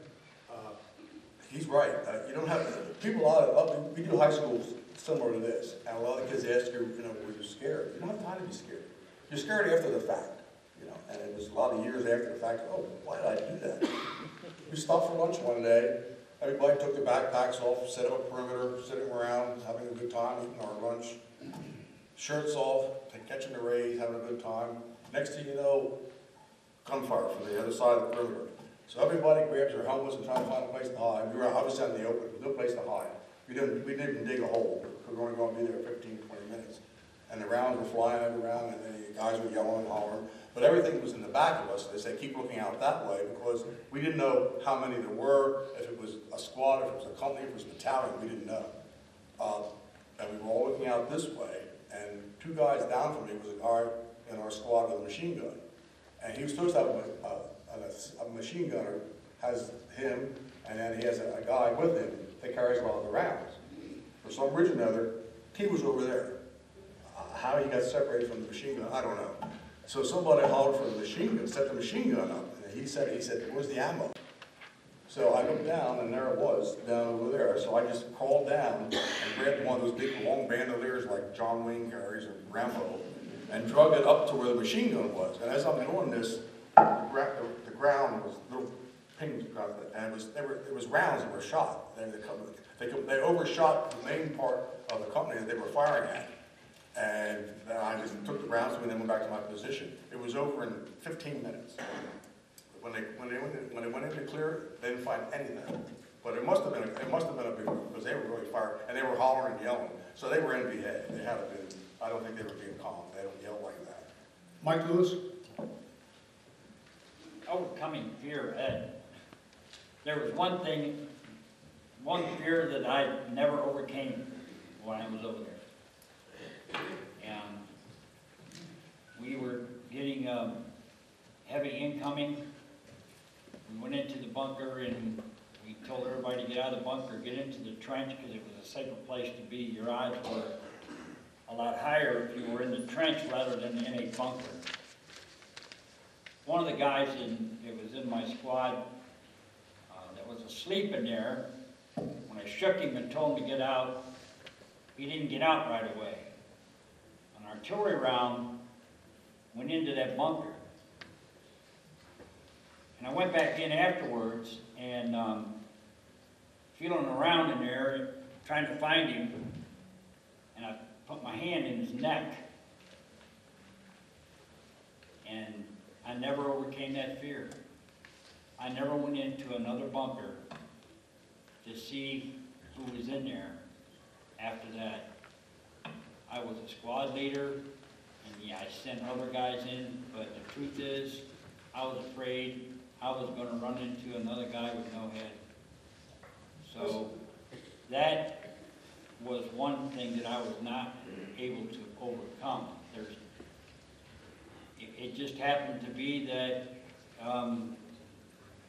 He's right. Uh, you don't have, people, a lot of, uh, we do high schools similar to this, and a lot of kids ask you, you know, were you scared? You don't have time to be scared. You're scared after the fact, you know, and it was a lot of years after the fact, oh, why did I do that? We stopped for lunch one day, everybody took their backpacks off, set up a perimeter, sitting around, having a good time, eating our lunch. Shirts off, catching the rays, having a good time. Next thing you know, gunfire from the other side of the perimeter. So everybody grabs their helmets and tries to find a place to hide. We were obviously out in the open, no place to hide. We didn't, we didn't even dig a hole, we were only gonna be there 15, 20 minutes. And the rounds were flying around, and the guys were yelling and hollering. But everything was in the back of us, they said, keep looking out that way, because we didn't know how many there were, if it was a squad, if it was a company, if it was a battalion, we didn't know. Uh, And we were all looking out this way, and two guys down from me was a guy in our squad with a machine gun. And he was supposed to have a, a, a machine gunner, has him, and then he has a, a guy with him that carries a lot of the rounds. For some reason or another, he was over there. How he got separated from the machine gun, I don't know. So somebody hollered for the machine gun, set the machine gun up, and he said, he said, where's the ammo? So I looked down, and there it was, down over there. So I just crawled down and grabbed one of those big long bandoliers like John Wayne carries or Rambo, and drug it up to where the machine gun was. And as I'm doing this, the the ground was little pings, across it, and it was, there were, it was rounds that were shot. They, they, they overshot the main part of the company that they were firing at. And then I just took the rounds and then went back to my position. It was over in fifteen minutes. When they, when they went, in- when they went in to clear it, they didn't find anything. But it must have been, it must have been a big, one because they were really fired, and they were hollering and yelling. So they were in head. They had been, I don't think they were being calm. They don't yell like that. Mike Lewis? Oh, overcoming fear, Ed. There was one thing, one fear that I never overcame when I was over there. And we were getting, um, heavy incoming. We went into the bunker and we told everybody to get out of the bunker, get into the trench, because it was a safer place to be. Your odds were a lot higher if you were in the trench rather than in a bunker one of the guys in, it was in my squad, uh, that was asleep in there, when I shook him and told him to get out, he didn't get out right away. Artillery round went into that bunker. And I went back in afterwards and, um, feeling around in there, trying to find him, and I put my hand in his neck. And I never overcame that fear. I never went into another bunker to see who was in there after that. I was a squad leader, and yeah, I sent other guys in, but the truth is, I was afraid I was gonna run into another guy with no head. So, that was one thing that I was not able to overcome. There's it, it just happened to be that, um,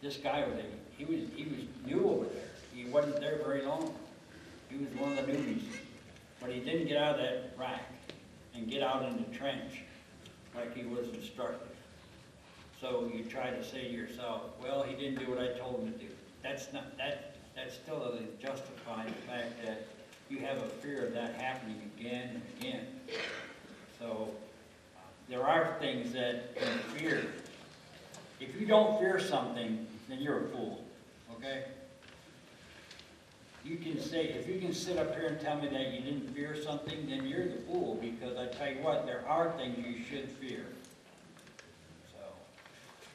this guy was, a- he was, he was new over there. He wasn't there very long. He was one of the newbies. But he didn't get out of that rack and get out in the trench like he was instructed. So you try to say to yourself, well, he didn't do what I told him to do. That's not, that, that still doesn't justify the fact that you have a fear of that happening again and again. So, there are things that you fear. If you don't fear something, then you're a fool, okay? You can say, if you can sit up here and tell me that you didn't fear something, then you're the fool, because I tell you what, there are things you should fear.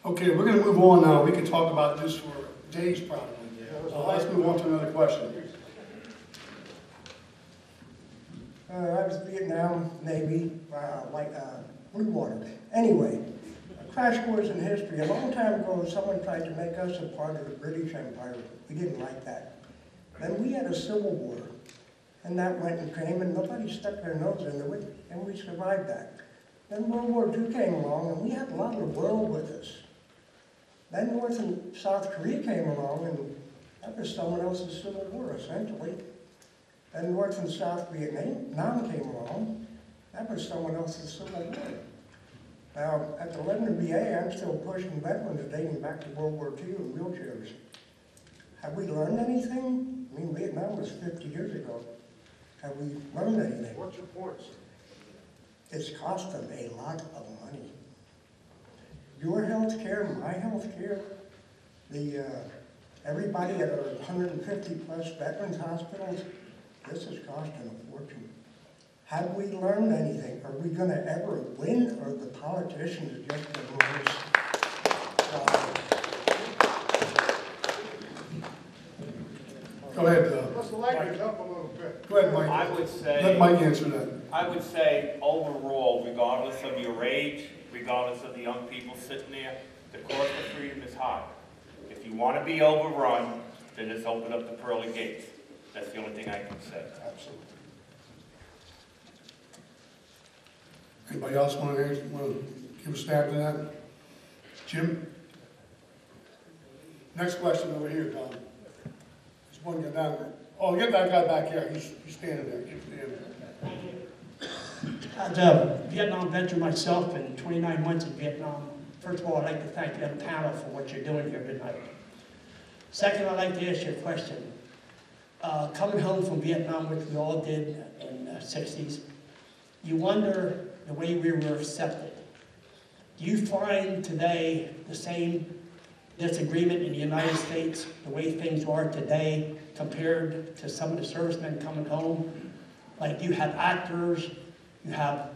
Okay, we're gonna move on now. We could talk about this for days probably. Uh, let's move on to another question. Uh, I was Vietnam Navy, uh, like, uh, Blue Water. Anyway, a crash course in history. A long time ago, someone tried to make us a part of the British Empire. We didn't like that. Then we had a civil war, and that went and came, and nobody stuck their nose into it, and we survived that. Then World War II came along, and we had a lot of the world with us. Then North and South Korea came along, and that was someone else's civil war, essentially. Then North and South Vietnam came along, that was someone else's civil war. Now, at the Lebanon VA, I'm still pushing veterans dating back to World War II in wheelchairs. Have we learned anything? I mean, Vietnam was 50 years ago. Have we learned anything? What's your point, sir? It's cost them a lot of money. Your health care, my health care, the, uh, everybody at our 150 plus veterans hospitals, this is costing a fortune. Have we learned anything? Are we gonna ever win, or the politicians just gonna lose? Go ahead, uh, Let's lighten it up a little bit. go ahead, Mike. I would say. Let Mike answer that. I would say overall, regardless of your age, regardless of the young people sitting there, the cost of freedom is high. If you want to be overrun, then just open up the pearly gates. That's the only thing I can say. Absolutely. Anybody else want to, want to give a stab to that? Jim? Next question over here, Tom. One guy down there. Oh, get that guy back here. He's, he's standing there. Keep standing. As a Vietnam veteran myself and 29 months in Vietnam, first of all, I'd like to thank the panel for what you're doing here tonight. Second, I'd like to ask you a question. Uh, coming home from Vietnam, which we all did in the 60s, you wonder the way we were accepted. Do you find today the same disagreement in the United States, the way things are today compared to some of the servicemen coming home? Like you have actors, you have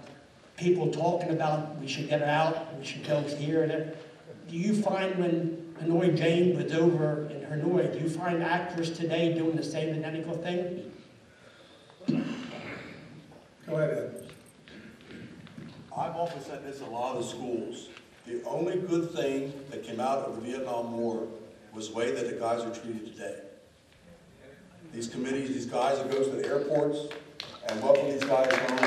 people talking about we should get out, we should go here and there. Do you find when Hanoi Jane was over in Hanoi, do you find actors today doing the same identical thing? Go ahead, Ed. I've often said this in a lot of the schools. The only good thing that came out of the Vietnam War was the way that the guys are treated today. These committees, these guys that goes to the airports and welcome these guys home.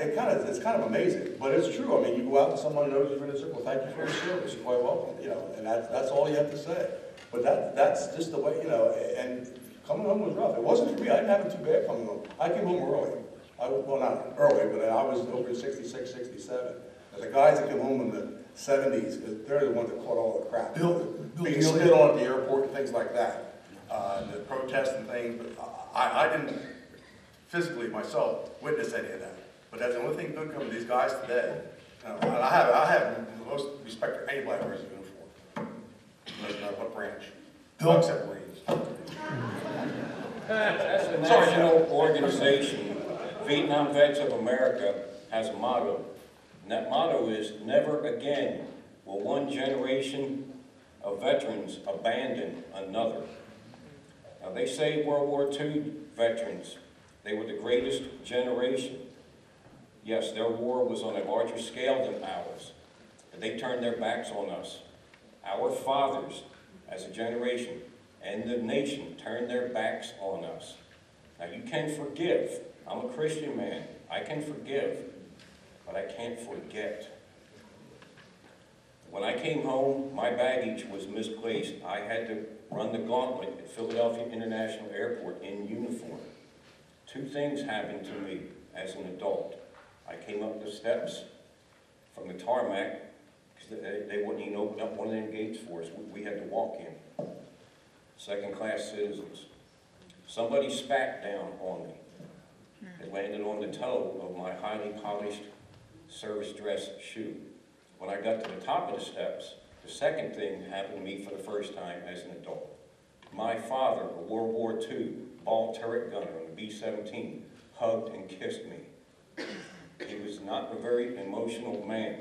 It kind of, it's kind of amazing, but it's true. I mean, you go out and someone knows you're in a circle, thank you for your service, you're quite welcome, you know, and that's, that's all you have to say. But that, that's just the way, you know, and coming home was rough. It wasn't for me, I didn't have it too bad coming home. I came home early. I was, well, not early, but I was over 66, 67. And the guys that came home in the seventies, they're the ones that caught all the crap. Bill- Bill Being spit on at the airport and things like that, uh, the protests and things, but I, I didn't physically myself witness any of that. But that's the only thing good coming to these guys today. Uh, and I have, I have the most respect for anybody who wears a uniform. Doesn't matter what branch. Bill? Except Marines. National organization, Vietnam Vets of America has a motto, and that motto is, "Never again will one generation of veterans abandon another." Now, they say World War II veterans, they were the greatest generation. Yes, their war was on a larger scale than ours, but they turned their backs on us. Our fathers, as a generation, and the nation turned their backs on us. Now, you can forgive. I'm a Christian man. I can forgive, but I can't forget. When I came home, my baggage was misplaced. I had to run the gauntlet at Philadelphia International Airport in uniform. Two things happened to me as an adult. I came up the steps from the tarmac, because they, they wouldn't even open up one of them gates for us. We- We had to walk in. Second-class citizens. Somebody spat down on me. Hmm. It landed on the toe of my highly polished service dress shoe. When I got to the top of the steps, the second thing happened to me for the first time as an adult. My father, a World War II ball turret gunner on the B-17, hugged and kissed me. He was not a very emotional man.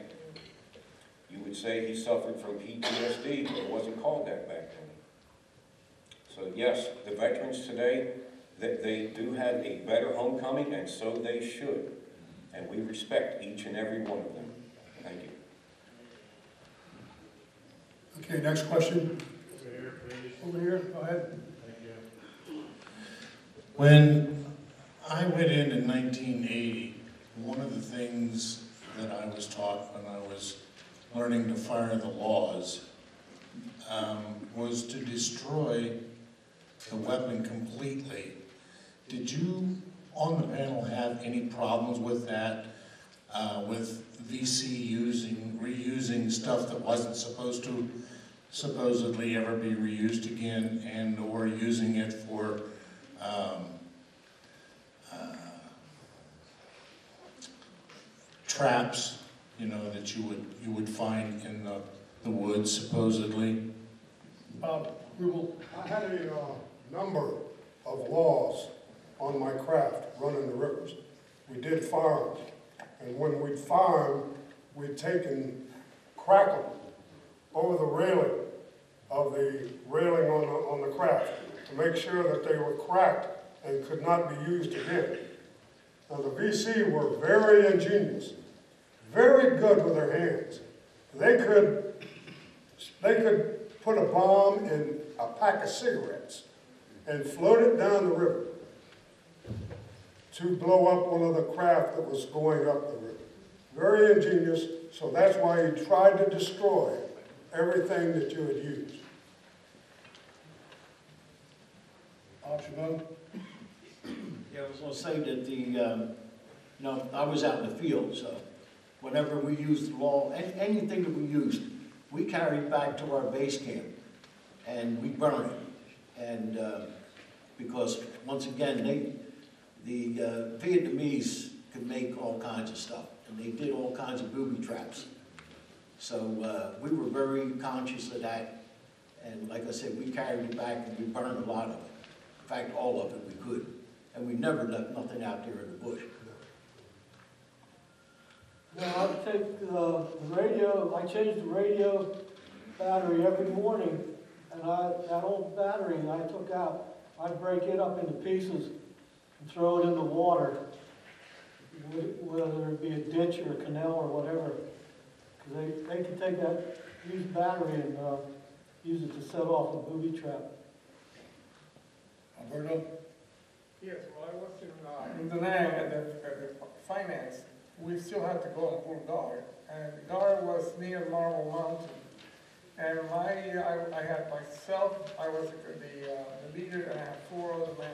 You would say he suffered from PTSD, but it wasn't called that back then. So yes, the veterans today, they, they do have a better homecoming, and so they should. And we respect each and every one of them. Thank you. Okay, next question. Over here, please. Over here, go ahead. Thank you. When I went in in 1980, one of the things that I was taught when I was learning to fire the laws um, was to destroy the weapon completely. Did you, on the panel, have any problems with that, uh, with VC using, reusing stuff that wasn't supposed to supposedly ever be reused again, and/or using it for um, uh, traps, you know, that you would, you would find in the, the woods supposedly? Rubel. I had a uh, number of laws on my craft running the rivers. We did farm, and when we'd farm, we'd taken crackle over the railing of the railing on the, on the craft to make sure that they were cracked and could not be used again. Now, the VC were very ingenious, very good with their hands. They could, they could put a bomb in a pack of cigarettes and float it down the river to blow up one of the craft that was going up the river. Very ingenious, so that's why he tried to destroy everything that you had used. Bob Chabot. Yeah, I was gonna say that the, um, you know, I was out in the field, so whenever we used the law, an- anything that we used, we carried back to our base camp and we burned it. And, uh, because, once again, they, the uh, Vietnamese could make all kinds of stuff, and they did all kinds of booby traps. So, uh, we were very conscious of that, and like I said, we carried it back and we burned a lot of it. In fact, all of it we could, and we never left nothing out there in the bush. Now, I take uh, the radio, I change the radio battery every morning, and I, that old battery I took out, I break it up into pieces and throw it in the water, whether it be a ditch or a canal or whatever. Because they, they can take that used battery and uh, use it to set off a booby trap. Alberto. Yes, well, I was in, uh, in Da Nang at the, at the finance, we still had to go and pull guard, and the guard was near Marble Mountain. And my, I, I had myself, I was the, uh, the leader, and I had four other men.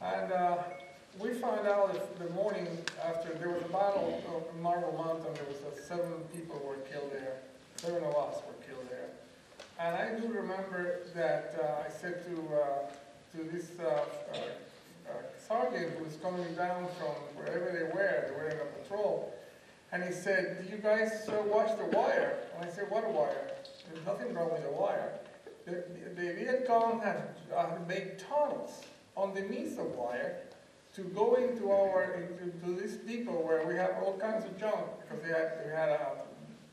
And, uh, we found out the morning after, there was a battle of Marble Mountain, there was uh, seven people were killed there, seven of us were killed there. And I do remember that, uh, I said to, uh, to this uh, uh, sergeant who was coming down from wherever they were, they were in a patrol, and he said, do you guys uh, watch the wire? And I said, what wire? There's nothing wrong with the wire. The, the, the Viet Cong had uh, made tunnels underneath the wire to go into our, into, to this depot where we have all kinds of junk, because they had, they had uh,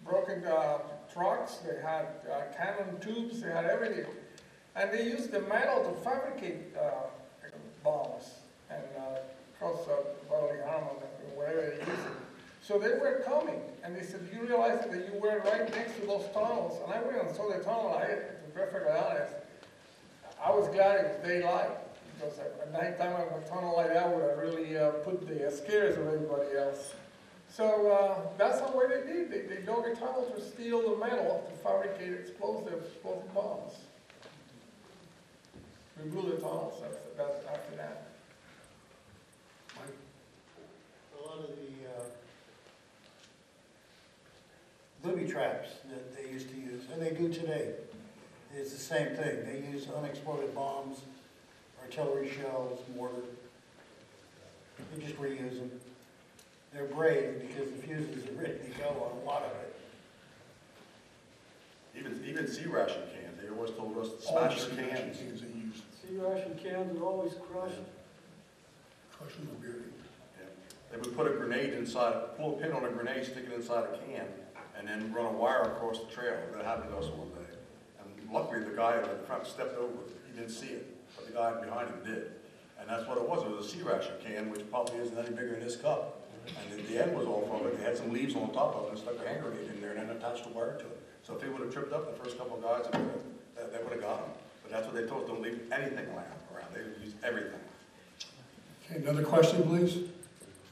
broken uh, trucks, they had uh, cannon tubes, they had everything. And they used the metal to fabricate uh, bombs and uh, cross uh, bodily harm them, whatever they used. So they were coming, and they said, "You realize that you were right next to those tunnels?" And I went and saw the tunnel. I, to be perfectly honest, I was glad it was daylight because at nighttime, a tunnel like that would have really uh, put the scares of everybody else. So uh, that's how way they did. They, they dug a tunnel to steal the metal to fabricate explosive, explosive bombs. We blew the tunnels that's after that. A lot of the, uh, booby traps that they used to use, and they do today, it's the same thing. They use unexploded bombs, artillery shells, mortar. They just reuse them. They're brave because the fuses are ready to go on a lot of it. Even, even C ration cans, they always told us to All the smash sea your ration cans. cans they used. C ration cans are always crushed. Crushing the beer. They would put a grenade inside, pull a pin on a grenade, stick it inside a can, and then run a wire across the trail. That happened to us one day. And luckily, the guy in the front stepped over it. He didn't see it, but the guy behind him did. And that's what it was. It was a C ration can, which probably isn't any bigger than this cup. And the, the end was off of it. They had some leaves on top of it and stuck a hand grenade in there and then attached a wire to it. So if he would have tripped up the first couple of guys, they would've- they they would have got him. But that's what they told us, don't leave anything around, around. They would use everything. Okay, another question, please?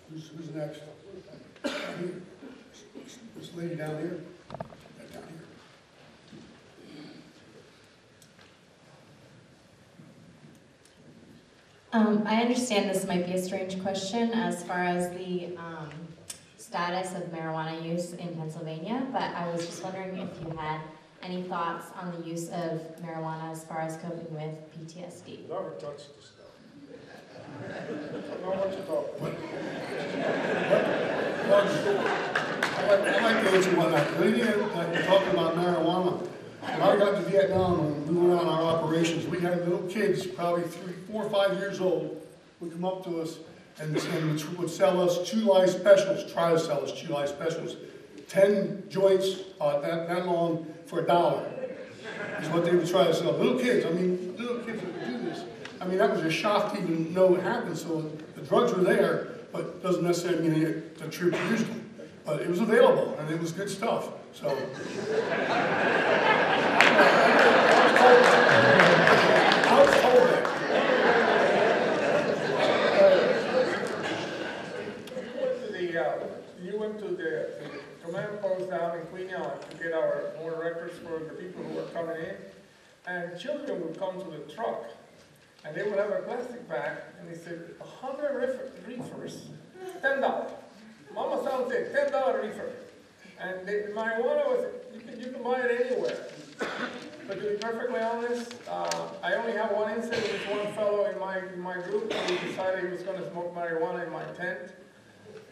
Who's, who's next? This lady down here? Yeah, Down here. Um, I understand this might be a strange question as far as the, um, status of marijuana use in Pennsylvania, but I was just wondering if you had any thoughts on the use of marijuana as far as coping with PTSD. Never touched the stuff. I know what you're talking I'd like I'd like to one, that lady that you're talking about marijuana. When I got to Vietnam, when we went on our operations, we had little kids, probably three, four, or five years old, would come up to us and, and would sell us two live specials, try to sell us two live specials. Ten joints, uh, that, that long for a dollar is what they would try to sell. Little kids, I mean, little kids would do this. I mean, that was a shock to even know it happened, so the drugs were there, but doesn't necessarily mean the troops used them. But it was available, and it was good stuff, so. I was told that. You went to the, uh, you went to the, command post down in Qui Nhon to get our more records for the people who were coming in. And children would come to the truck and they would have a plastic bag and they said, a hundred reefer- reefers, ten dollars. Mama-san said, ten dollar reefer. And marijuana was, you can, you can buy it anywhere. But to be perfectly honest, uh, I only have one incident with one fellow in my, in my group who decided he was gonna smoke marijuana in my tent.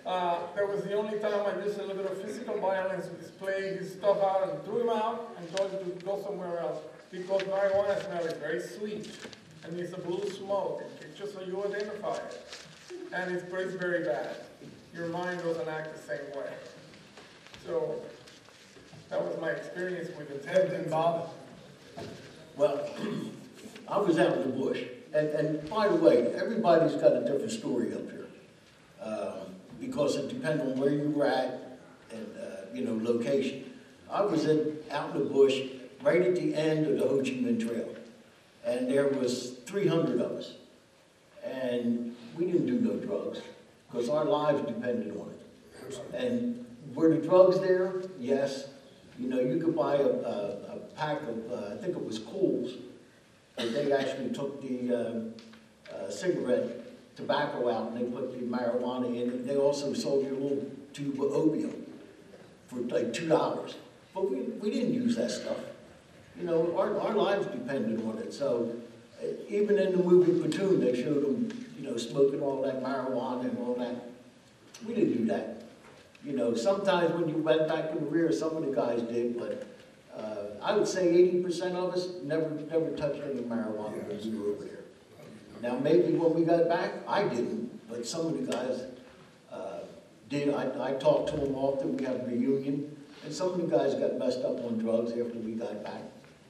Uh, that was the only time I used a little bit of physical violence, displayed his stuff out and threw him out and told him to go somewhere else. Because marijuana smell is very sweet and it's a blue smoke, it's just so you identify it. And it's, it's very bad. Your mind doesn't act the same way. So, that was my experience with it. Ted didn't bother. Well, I was out in the bush, and, and by the way, everybody's got a different story up here. Um, Because it depends on where you were at and, uh, you know, location. I was in, out in the bush, right at the end of the Ho Chi Minh Trail. And there was three hundred of us. And we didn't do no drugs, because our lives depended on it. And were the drugs there? Yes. You know, you could buy a, a, a pack of, uh, I think it was Cools, but they actually took the, um, uh, cigarette tobacco out and they put the marijuana in it. They also sold you a little tube of opium for like two dollars. But we, we didn't use that stuff. You know, our, our lives depended on it. So uh, even in the movie Platoon, they showed them, you know, smoking all that marijuana and all that. We didn't do that. You know, sometimes when you went back in the rear, some of the guys did, but uh, I would say eighty percent of us never, never touched any marijuana when we were over there. Now, maybe when we got back, I didn't, but some of the guys uh, did. I, I talked to them often, we had a reunion, and some of the guys got messed up on drugs after we got back.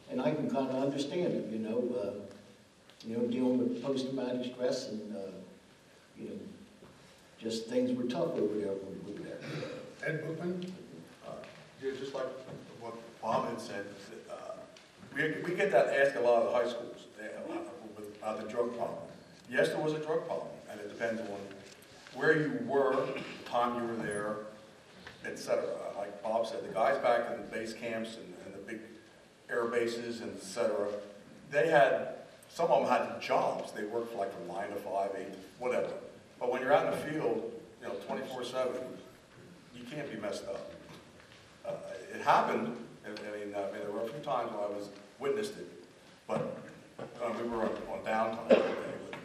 And I can kind of understand it, you know, uh, you know, dealing with post-traumatic stress and, uh, you know, just things were tough over there when we were there. Ed Bookman? Uh, Yeah, just like what Bob had said, uh, we, we get that asked a lot of the high schools, uh, about the drug problem. Yes, there was a drug problem, and it depends on where you were, the time you were there, et cetera. Like Bob said, the guys back in the base camps and, and the big air bases and et cetera, they had, some of them had jobs. They worked like from nine to five, eight, whatever. But when you're out in the field, you know, twenty-four seven, you can't be messed up. Uh, It happened, I mean, I mean, there were a few times when I was witnessed it, but uh, we were on downtime,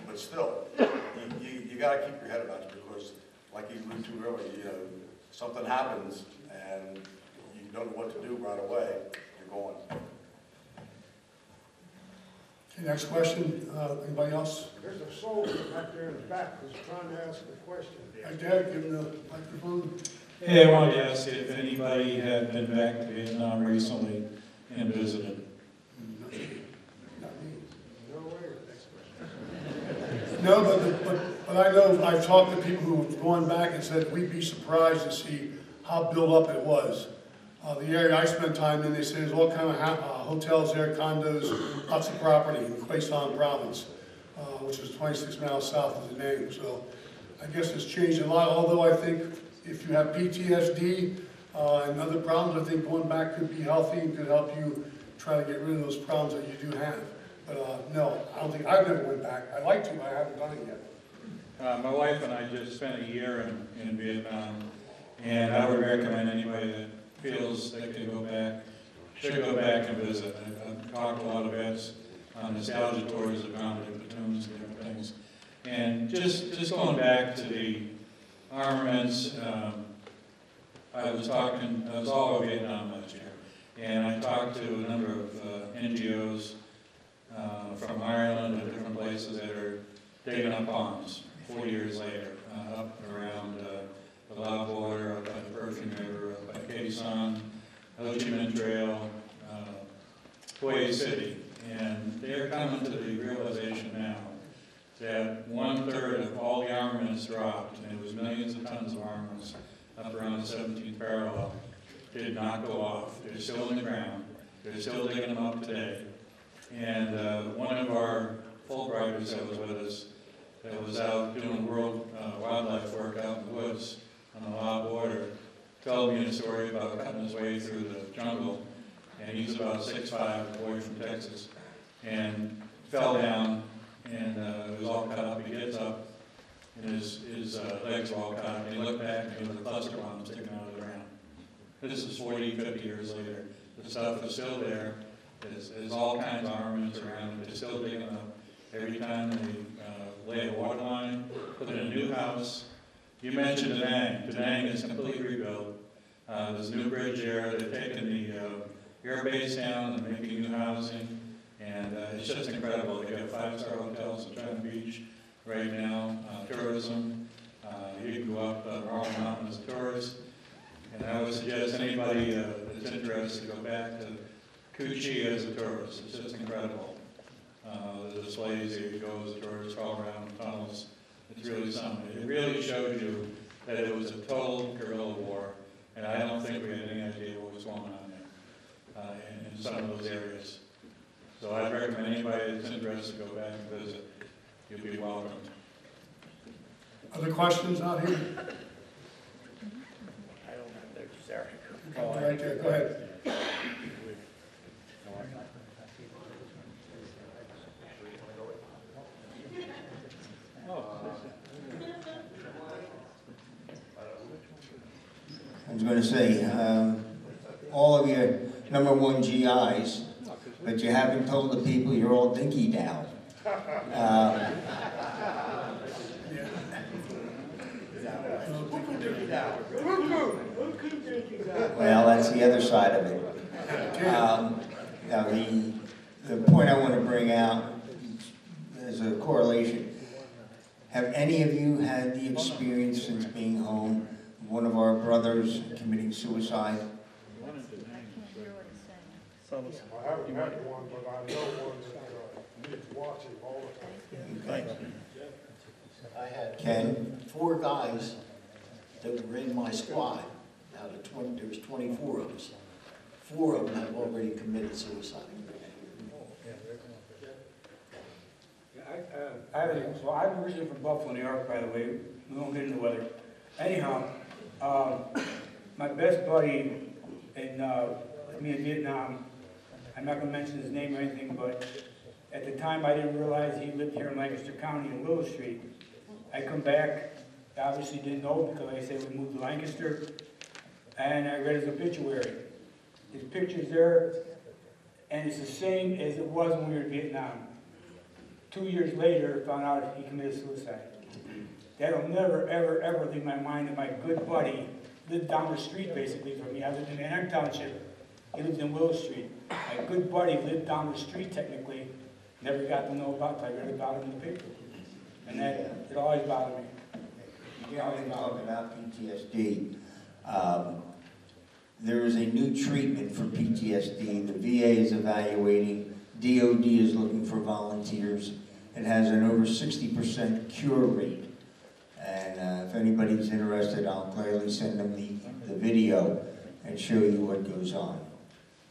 but still, you, you, you gotta keep your head about it, because like you alluded to earlier, you know, something happens and you don't know what to do right away, you're going. Okay, next question, uh, anybody else? There's a soldier back there in the back who's trying to ask a question. Hi, Dad, give him the microphone. Hey, I wanted to ask if anybody had been back to Vietnam recently and visited. No, but, but, but I know, I've talked to people who have gone back and said, we'd be surprised to see how built up it was. Uh, the area I spent time in, they say there's all kind of uh, hotels there, condos, lots of property in Quezon province, uh, which is 26 miles south of Da Nang. So I guess it's changed a lot, although I think if you have PTSD uh, and other problems, I think going back could be healthy and could help you try to get rid of those problems that you do have. But uh, no, I don't think, I've never went back. I'd like to, but I haven't done it yet. Uh, my wife and I just spent a year in, in Vietnam, and I would recommend anybody that feels they go back, should go back and visit. I've, I've talked to a lot of vets on nostalgia tours gone to platoons and different things. And just, just going back to the armaments, um, I was talking, I was all over Vietnam last year, and I talked to a number of uh, NGOs uh, from Ireland and different places that are digging up bombs 40 years later, uh, up around uh, the Lao border, up by the Perfume River, Sanh, Ho Chi Minh Trail, uh, City. And they're coming to the realization now that one-third of all the armaments dropped, and it was millions of tons of armaments up around the 17th parallel, did not go off. They're still in the ground. They're still digging them up today. And uh, one of our Fulbrighters that was with us, that was out doing world uh, wildlife work out in the woods on the Lao border, told me a story about cutting his way through the jungle, and he's about 6'5", a boy from Texas, and fell down, and uh, was all cut up. He gets up, and his, his uh, legs were all cut up, and he looked back, and there was a cluster bomb sticking out of the ground. This is 40, 50 years later. The stuff is still there. There's, there's all kinds of armaments around it. They're still digging up. Every time they uh, lay a water line, put in a new house. You mentioned Da Nang. Da Nang is completely rebuilt. Uh, there's a new bridge there. They've taken the uh, air base down and making new housing. And uh, it's just incredible. They got five-star hotels in China Beach right now. Uh, tourism. Uh, you can go up uh, Marble Mountain as a tourist. And I would suggest anybody uh, that's interested to go back to Cu Chi as a tourist. It's just incredible. Uh, the displays, you go as a tourist, all around tunnels. It's really something. It really showed you that it was a total guerrilla war, and I don't think we had any idea what was going on there uh, in, in some of those areas. So I'd recommend anybody that's interested to go back and visit. You'll be welcomed. Other questions out here? I don't know, there's Sarah. Right there, go ahead. Was gonna say, um, all of your number one GIs, but you haven't told the people you're all dinky dau. Um, Well, that's the other side of it. Um, Now, the, the point I want to bring out is a correlation. Have any of you had the experience since being home, one of our brothers committing suicide? I haven't had one, but I know one that uh, needs watching all the time. Okay. I had Ken? four guys that were in my squad. Out of 20, there was 24 of us. Four of them have already committed suicide. I, uh, I, have- so I'm originally from Buffalo, New York, by the way. We won't get into the weather. Anyhow, um, my best buddy in, uh, me in Vietnam, I'm not gonna mention his name or anything, but at the time, I didn't realize he lived here in Lancaster County in Willow Street. I come back, obviously didn't know because I said we moved to Lancaster, and I read his obituary. His picture's there, and it's the same as it was when we were in Vietnam. Two years later, found out he committed suicide. That'll never, ever, ever leave my mind that my good buddy lived down the street basically from me. I lived in Anarch Township. He lived in Willow Street. My good buddy lived down the street technically. Never got to know about it. I read about him in the paper. And that, it always bothered me. Want to talk about PTSD. Um, There is a new treatment for PTSD. The VA is evaluating, DOD is looking for volunteers. It has an over 60% cure rate. And uh, if anybody's interested, I'll gladly send them the, the video. and show you what goes on.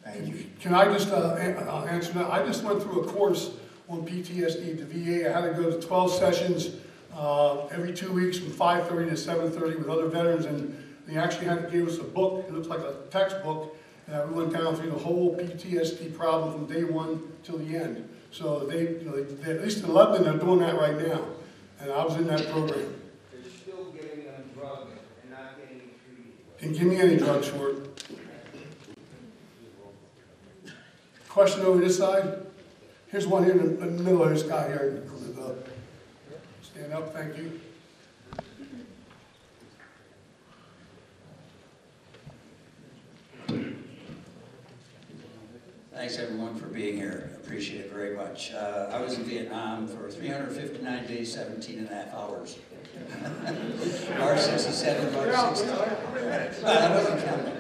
Thank you. Can I just uh, answer that? I just went through a course on PTSD at the VA. I had to go to 12 sessions uh, every two weeks from 5:30 to 7:30 with other veterans, and they actually had to give us a book. It looks like a textbook, and we went down through the whole PTSD problem from day one till the end. So they, you know, they, at least in Lebanon, they're doing that right now, and I was in that program. They're still getting on drugs and not getting Didn't give me any drugs for it. Question over this side? Here's one here in the middle of this guy here. Stand up, thank you. Thanks, everyone, for being here. Appreciate it very much. Uh, I was in Vietnam for 359 days, 17 and a half hours. March 67, March 60. Well, I wasn't counting.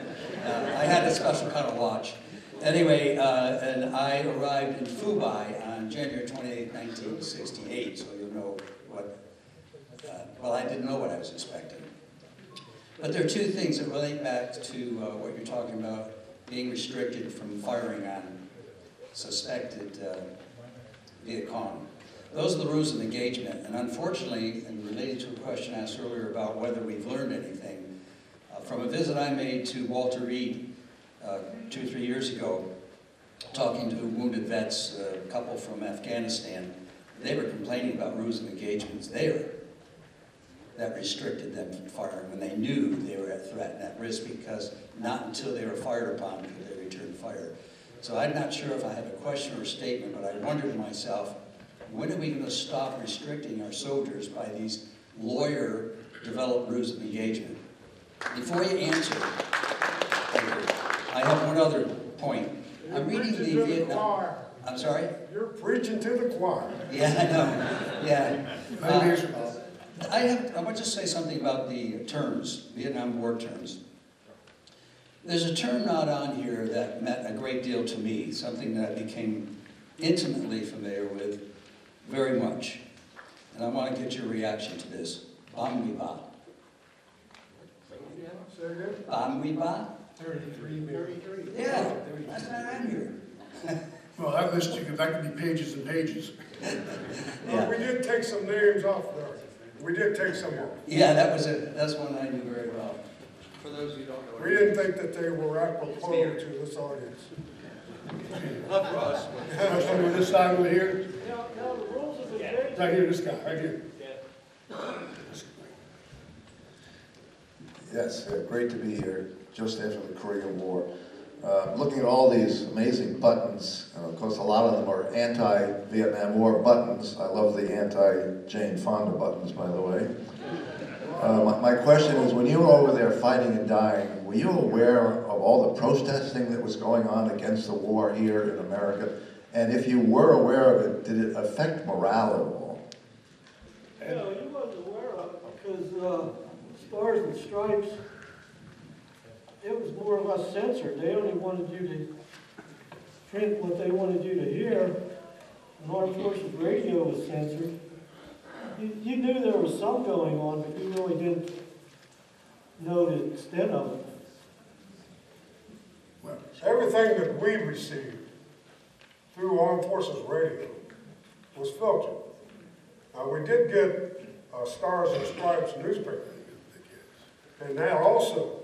Uh, I had a special kind of watch. Anyway, uh, and I arrived in Phu Bai on January 28, 1968, so you'll know what, uh, well, I didn't know what I was expecting. But there are two things that relate back to uh, what you're talking about, being restricted from firing on suspected uh, Viet Cong. Those are the rules of engagement, and unfortunately, and related to a question asked earlier about whether we've learned anything, uh, from a visit I made to Walter Reed uh, two or three years ago, talking to wounded vets, a couple from Afghanistan, they were complaining about rules of engagements there that restricted them from firing when they knew they were at threat and at risk because not until they were fired upon could they return fire. So I'm not sure if I have a question or a statement, but I wonder to myself, when are we going to stop restricting our soldiers by these lawyer-developed rules of engagement? Before you answer, I have one other point. I'm reading the Vietnam. I'm sorry? You're preaching to the choir. Yeah, I know, yeah. Answer, uh, I have, I want to say something about the terms, Vietnam War terms. There's a term not on here that meant a great deal to me, something that I became intimately familiar with very much. And I want to get your reaction to this. Ba Muoi Ba. Say again? Ba Muoi Ba? Thirty-three, thirty-three. Yeah, that's not on here. Well, that list, you could, that could be pages and pages. Well, we did take some names off there. We did take some off. Yeah, that was it. That's one I knew very well. For those who don't know. We didn't think that they were apropos to this audience. Not for us. Question on this side over here? Now, now, the rules of engagement. Right here, this guy, right here. Yes, uh, great to be here just after the Korean War. Uh, Looking at all these amazing buttons, and of course, a lot of them are anti-Vietnam War buttons. I love the anti-Jane Fonda buttons, by the way. Uh, My my question is, when you were over there fighting and dying, were you aware of all the protesting that was going on against the war here in America? And if you were aware of it, did it affect morale? Yeah, you wasn't aware of it because, uh, Stars and Stripes, it was more or less censored. They only wanted you to print what they wanted you to hear. And Armed Forces Radio was censored. You, you knew there was some going on, but you really didn't know the extent of it. Well, Everything that we received through Armed Forces Radio was filtered. Now, we did get uh, Stars and Stripes newspaper, and that also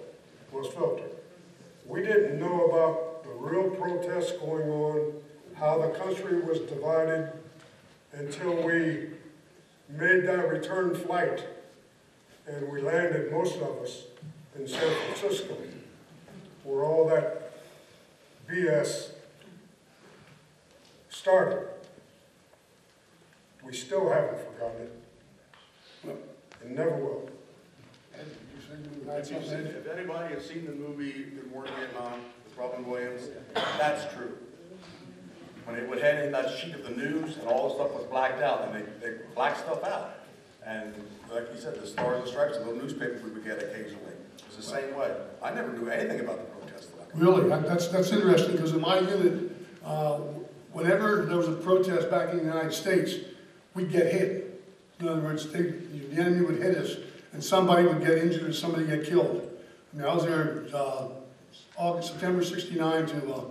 was filtered. We didn't know about the real protests going on, how the country was divided, until we made that return flight, and we landed, most of us, in San Francisco, where all that BS started. We still haven't forgotten it, and never will. Seen- if anybody has seen the movie Good Morning Vietnam with Robin Williams, that's true. When it would head in that sheet of the news and all the stuff was blacked out, and they, they blacked stuff out. And like you said, the Stars and Stripes, the little newspapers we would get occasionally, it was the same way. I never knew anything about the protest. Really, That- that's, that's interesting, because in my unit, uh, whenever there was a protest back in the United States, we'd get hit. In other words, the enemy would hit us, and somebody would get injured or somebody get killed. I mean, I was there, uh, August, September 69 to uh,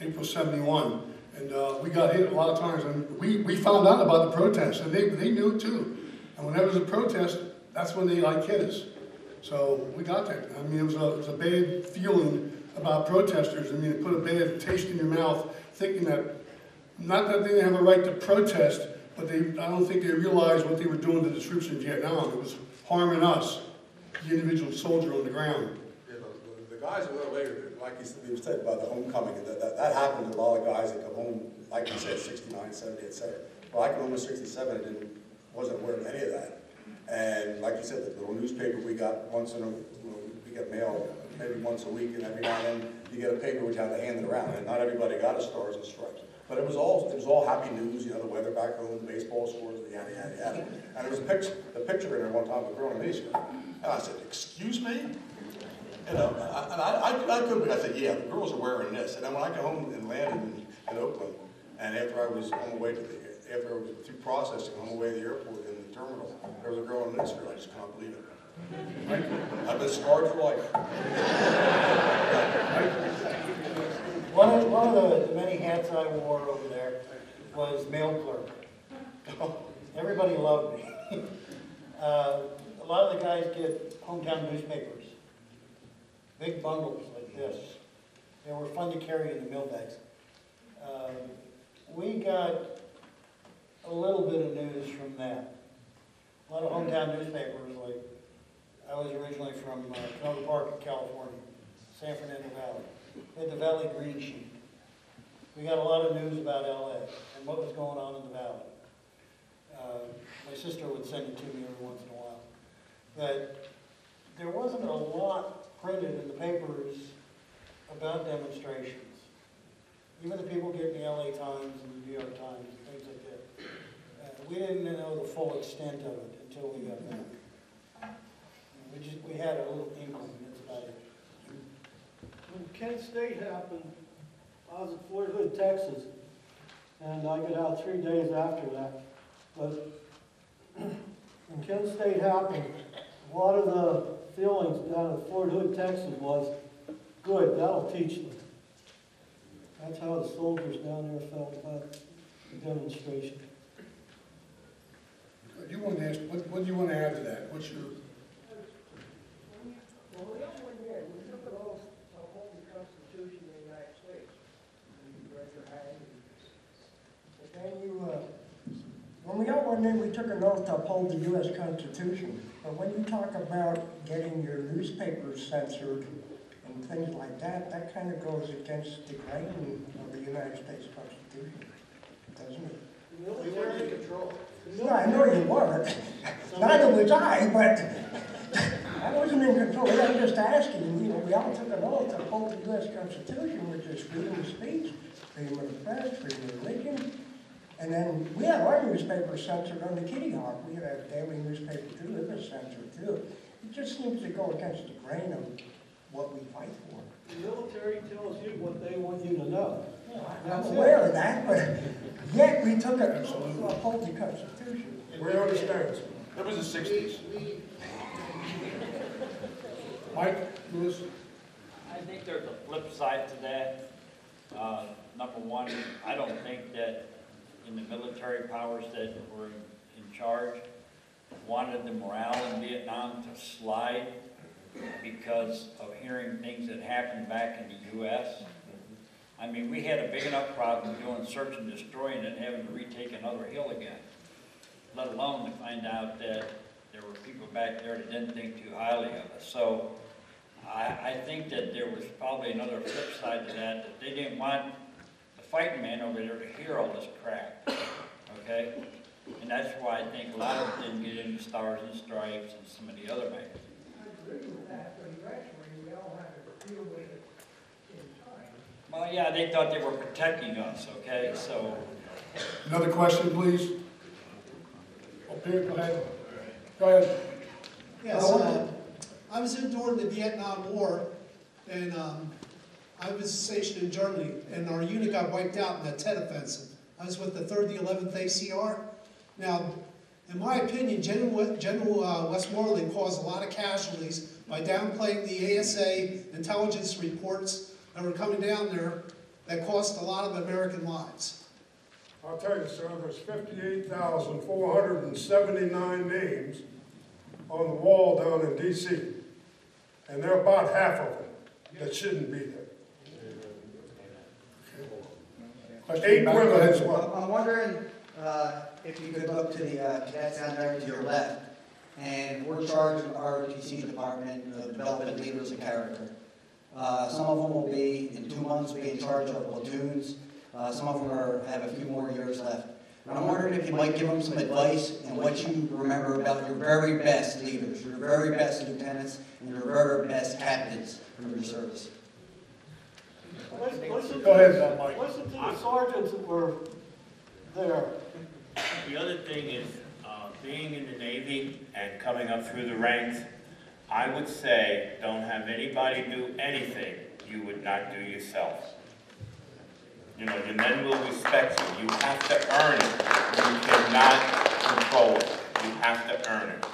April 71. And uh, we got hit a lot of times, and we, we found out about the protest, and they, they knew it too. And whenever there's a protest, that's when they like hit us. So we got that. I mean, it was a, it was a bad feeling about protesters. I mean, it put a bad taste in your mouth, thinking that, not that they didn't have a right to protest, but they, I don't think they realized what they were doing to the troops in Vietnam. It was harming us, the individual soldier on the ground. Yeah, the, the guys a little later, like you said, about the homecoming, that, that, that happened to a lot of guys that come home, like you said, 69, 70, et cetera. Well, I come home at 67 and wasn't aware of any of that. And like you said, the little newspaper we got once in a, we get mail maybe once a week, and every now and then you get a paper which had to hand it around, and not everybody got a Stars and Stripes. But it was all, it was all happy news, you know, the weather back home, the baseball scores, yada, yada, yada. And there was a picture, the picture in there one time of a girl in Asia. And I said, excuse me? You know, and I, I, I could, but I said, yeah, the girls are wearing this. And then when I got home and landed in, in Oakland, and after I was on the way to the, after I was through processing, on the way to the airport in the terminal, there was a girl in this, I just can't believe it. I've been scarred for life. One of, one of the- the many hats I wore over there was mail clerk. Everybody loved me. Uh, A lot of the guys get hometown newspapers, big bundles like this. They were fun to carry in the mail bags. Uh, We got a little bit of news from that. A lot of hometown newspapers, like, I was originally from uh, Canoga Park, California, San Fernando Valley. We had the Valley Green Sheet. We got a lot of news about LA and what was going on in the valley. Uh, My sister would send it to me every once in a while. But there wasn't a lot printed in the papers about demonstrations. Even the people getting the LA Times and the New York Times and things like that. Uh, We didn't know the full extent of it until we got back. We just, we had a little inkling. When Kent State happened, I was at Fort Hood, Texas, and I got out three days after that. But when Kent State happened, a lot of the feelings down at Fort Hood, Texas was, good, that'll teach them. That's how the soldiers down there felt about the demonstration. You want to ask, what, what do you want to add to that? What's your, Well, we all went there, we took an oath to uphold the Constitution of the United States. You raise your hand. But then you, uh, when we all went in, we took an oath to uphold the US Constitution. But when you talk about getting your newspapers censored and things like that, that kind of goes against the grain of the United States Constitution, doesn't it? We weren't in control. No, I know you weren't. Neither was I, but I wasn't in control. I'm just asking, you know, we all took an oath to uphold the US Constitution, which is freedom of speech, freedom of the press, freedom of religion. And then we had our newspaper censored on the Kitty Hawk. We had a daily newspaper too, it was censored too. It just seems to go against the grain of what we fight for. The military tells you what they want you to know. I'm That's it. aware of that, but yet we took an oath to uphold the Constitution. We understand. It was the sixties. Mike, Lewis? I think there's a flip side to that. Uh, Number one, I don't think that in the military powers that were in charge wanted the morale in Vietnam to slide because of hearing things that happened back in the U.S. I mean, we had a big enough problem doing search and destroy and then having to retake another hill again, let alone to find out that there were people back there that didn't think too highly of us. So I, I think that there was probably another flip side to that, that they didn't want fighting man over there to hear all this crap, okay? And that's why I think a lot of them didn't get into Stars and Stripes and some of the other magazines. I agree with that, but eventually we all had to deal with it in time. Well, yeah, they thought they were protecting us, okay, so. Another question, please? Up here, go ahead. Go ahead. Yes, uh, I was in during the Vietnam War, and um, I was stationed in Germany, and our unit got wiped out in the Tet Offensive. I was with the 3rd, the 11th ACR. Now, in my opinion, General, General uh, Westmoreland caused a lot of casualties by downplaying the ASA intelligence reports that were coming down there that cost a lot of American lives. I'll tell you, sir, there's fifty-eight thousand, four hundred and seventy-nine names on the wall down in DC. And there are about half of them that shouldn't be there. Eight women as well. I'm wondering uh, if you could look to the uh, cadets down there to your left, and we're charged in our ROTC department of development leaders of character. Uh, Some of them will be, in two months, be in charge of platoons. Uh, Some of them are, have a few more years left. And I'm wondering if you might give them some advice and what you remember about your very best leaders, your very best lieutenants, and your very best captains from your service. Listen Go ahead, to- Mike. Listen to the sergeants that were there. The other thing is, uh, being in the Navy and coming up through the ranks, I would say, don't have anybody do anything you would not do yourself. You know, the men will respect you. You have to earn it. You cannot control it. You have to earn it.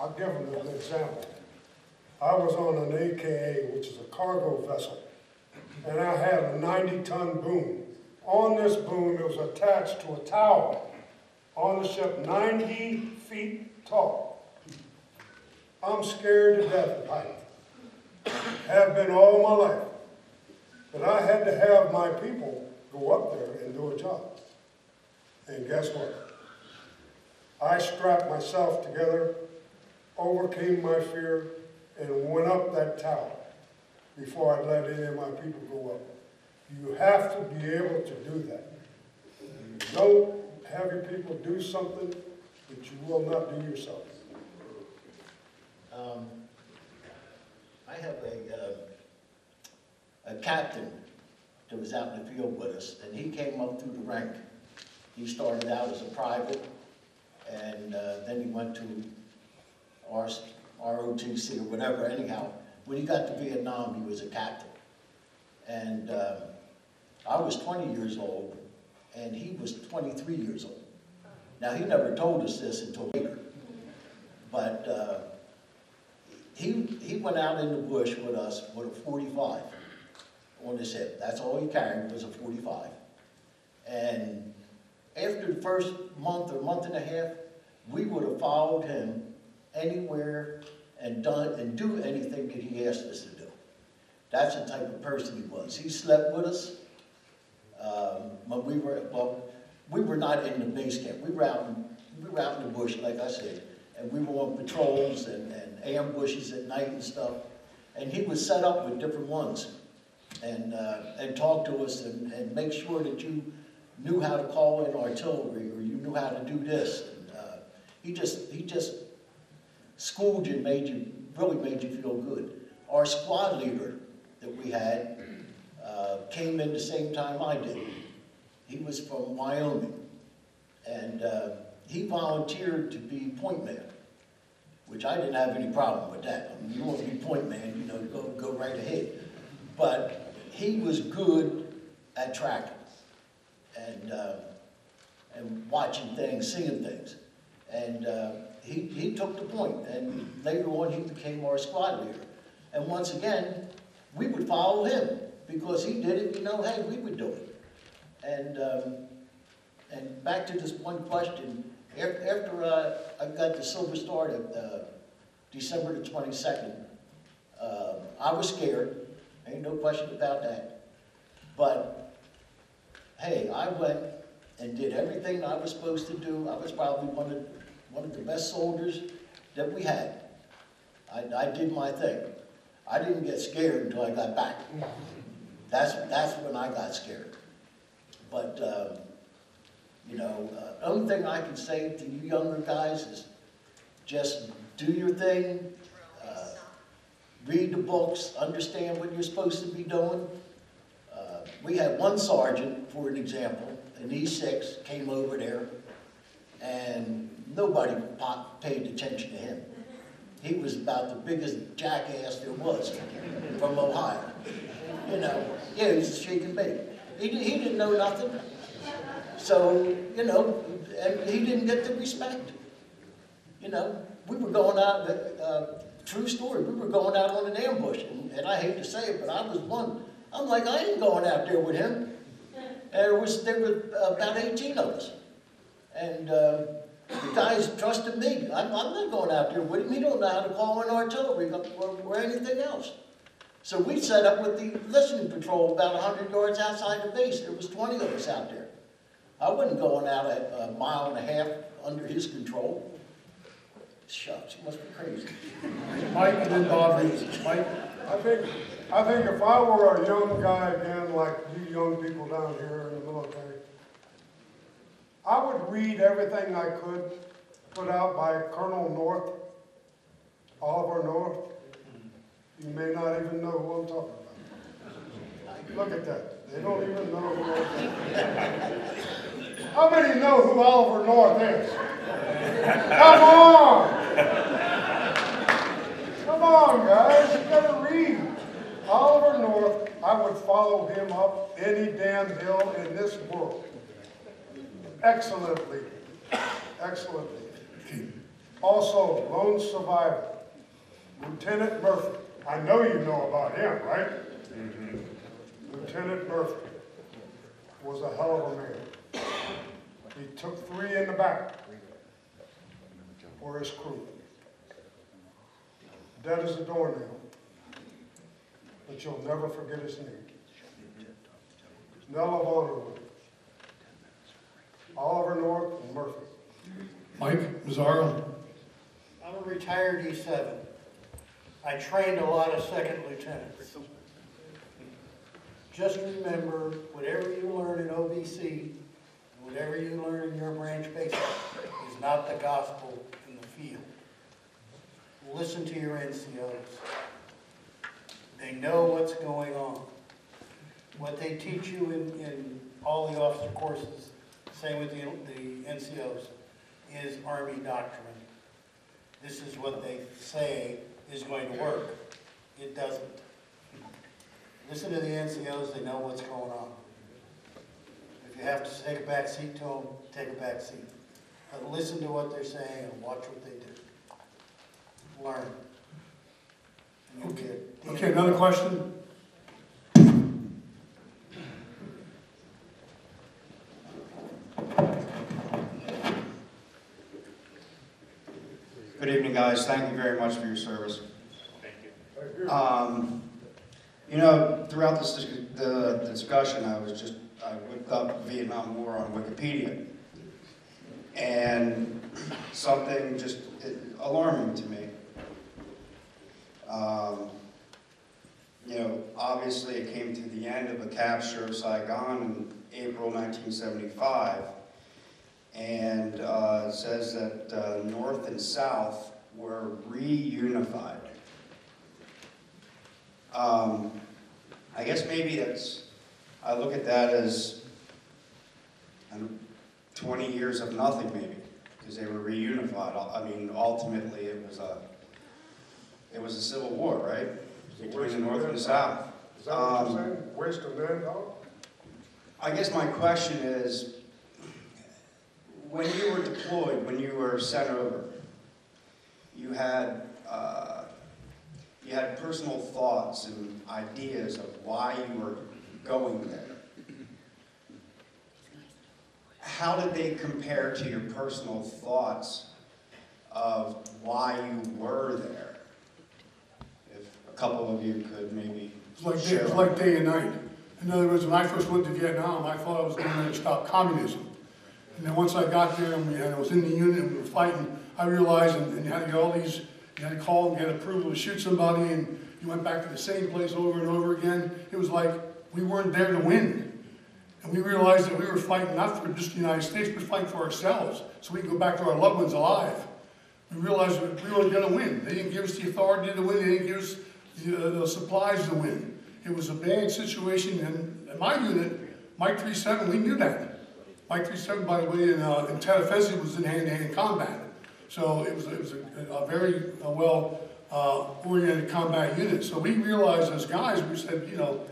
I'll give them an example. I was on an AKA, which is a cargo vessel, and I had a ninety-ton boom. On this boom, it was attached to a tower on the ship, ninety feet tall. I'm scared to death of height. Have been all my life. But I had to have my people go up there and do a job. And guess what? I strapped myself together, overcame my fear, and went up that tower before I let any of my people go up. You have to be able to do that. Don't have your people do something that you will not do yourself. Um, I have a, uh, a captain that was out in the field with us, and he came up through the rank. He started out as a private, and uh, then he went to ROTC or whatever anyhow. When he got to Vietnam, he was a captain. And uh, I was 20 years old, and he was 23 years old. Now, he never told us this until later, but uh, he, he went out in the bush with us with a 45 on his hip. That's all he carried was a 45. And after the first month or month and a half, we would have followed him anywhere and done and do anything that he asked us to do. That's the type of person he was. He slept with us. Um, when we were well, we were not in the base camp. We were out in, we were out in the bush, like I said, and we were on patrols and, and ambushes at night and stuff. And he would set up with different ones, and uh, and talk to us and, and make sure that you knew how to call in artillery or you knew how to do this. And, uh, he just he just schooled you, made you really made you feel good. Our squad leader that we had uh, came in the same time I did. He was from Wyoming, and uh, he volunteered to be point man, which I didn't have any problem with that. I mean, you want to be point man, you know, go go right ahead. But he was good at tracking and uh, and watching things, seeing things, and uh, he he took the. And later on, he became our squad leader. And once again, we would follow him because he did it. You know, hey, we would do it. And um, and back to this one question. After, uh, I got the Silver Star at uh, December the twenty second, uh, I was scared. Ain't no question about that. But hey, I went and did everything I was supposed to do. I was probably one of one of the best soldiers that we had. I, I did my thing. I didn't get scared until I got back. That's that's when I got scared. But um, you know, uh, only thing I can say to you younger guys is just do your thing. Uh, read the books. Understand what you're supposed to be doing. Uh, we had one sergeant, for an example, an E6 came over there, and nobody pa- paid attention to him. He was about the biggest jackass there was from Ohio. You know, yeah, he was a shaking baby. He, he didn't know nothing. So, you know, and he didn't get the respect. You know, we were going out uh, true story, we were going out on an ambush, and, and I hate to say it, but I was one. I'm like, I ain't going out there with him. And there was, there were about eighteen of us. And, uh, the guys trusted me. I'm, I'm not going out there with him. He don't know how to call an artillery or, or anything else. So we set up with the listening patrol about hundred yards outside the base. There was twenty of us out there. I wasn't going out a, a mile and a half under his control. Shucks, he must be crazy. Mike and then Bob Reed. Mike? I think, I think if I were a young guy again, like you young people down here in the military, I would read everything I could put out by Colonel North, Oliver North. You may not even know who I'm talking about. Look at that. They don't even know who I'm. How many know who Oliver North is? Come on! Come on, guys, you gotta read. Oliver North, I would follow him up any damn hill in this world. Excellently, excellently. Also, lone survivor, Lieutenant Murphy. I know you know about him, right? Mm-hmm. Lieutenant Murphy was a hell of a man. He took three in the back for his crew. Dead as a doornail. But you'll never forget his name. Medal of Honor with him. Oliver North and Murphy. Mike Mazzaro? I'm a retired E7. I trained a lot of second lieutenants. Just remember, whatever you learn in OBC, whatever you learn in your branch basic, is not the gospel in the field. Listen to your NCOs. They know what's going on. What they teach you in, in all the officer courses, same with the, the NCOs, is Army doctrine. This is what they say is going to work. It doesn't. Listen to the NCOs, they know what's going on. If you have to take a back seat to them, take a back seat. But listen to what they're saying and watch what they do. Learn. And Okay, another question? Good evening, guys. Thank you very much for your service. Thank you. Um, you know, throughout this, dis- the discussion, I was just, I looked up Vietnam War on Wikipedia. And something just alarming to me. Um, you know, obviously it came to the end of the capture of Saigon in April 1975. And uh, says that uh, North and South were reunified. Um, I guess maybe that's, I look at that as um, 20 years of nothing maybe, because they were reunified. I mean, ultimately it was a, it was a civil war, right? Between the North and the South. Is that what Um, you're saying? Waste of manpower? I guess my question is, when you were deployed, when you were sent over, you had, uh, you had personal thoughts and ideas of why you were going there. How did they compare to your personal thoughts of why you were there? If a couple of you could maybe It's like, day- share. it's like day and night. In other words, when I first went to Vietnam, I thought I was going there to stop communism. And then once I got there and we had, I was in the unit and we were fighting, I realized, and, and you had to get all these, you had to call and get approval to shoot somebody, and you went back to the same place over and over again. It was like, we weren't there to win. And we realized that we were fighting not for just the United States, but fighting for ourselves, so we could go back to our loved ones alive. We realized we weren't gonna win. They didn't give us the authority to win, they didn't give us the, uh, the supplies to win. It was a bad situation, and in my unit, Mike 37, we knew that. Mike 37, by the way, in, uh, in Tet Offensive was in hand-to-hand combat. So it was, it was a, a very uh, well uh, oriented combat unit. So we realized as guys, we said, you know,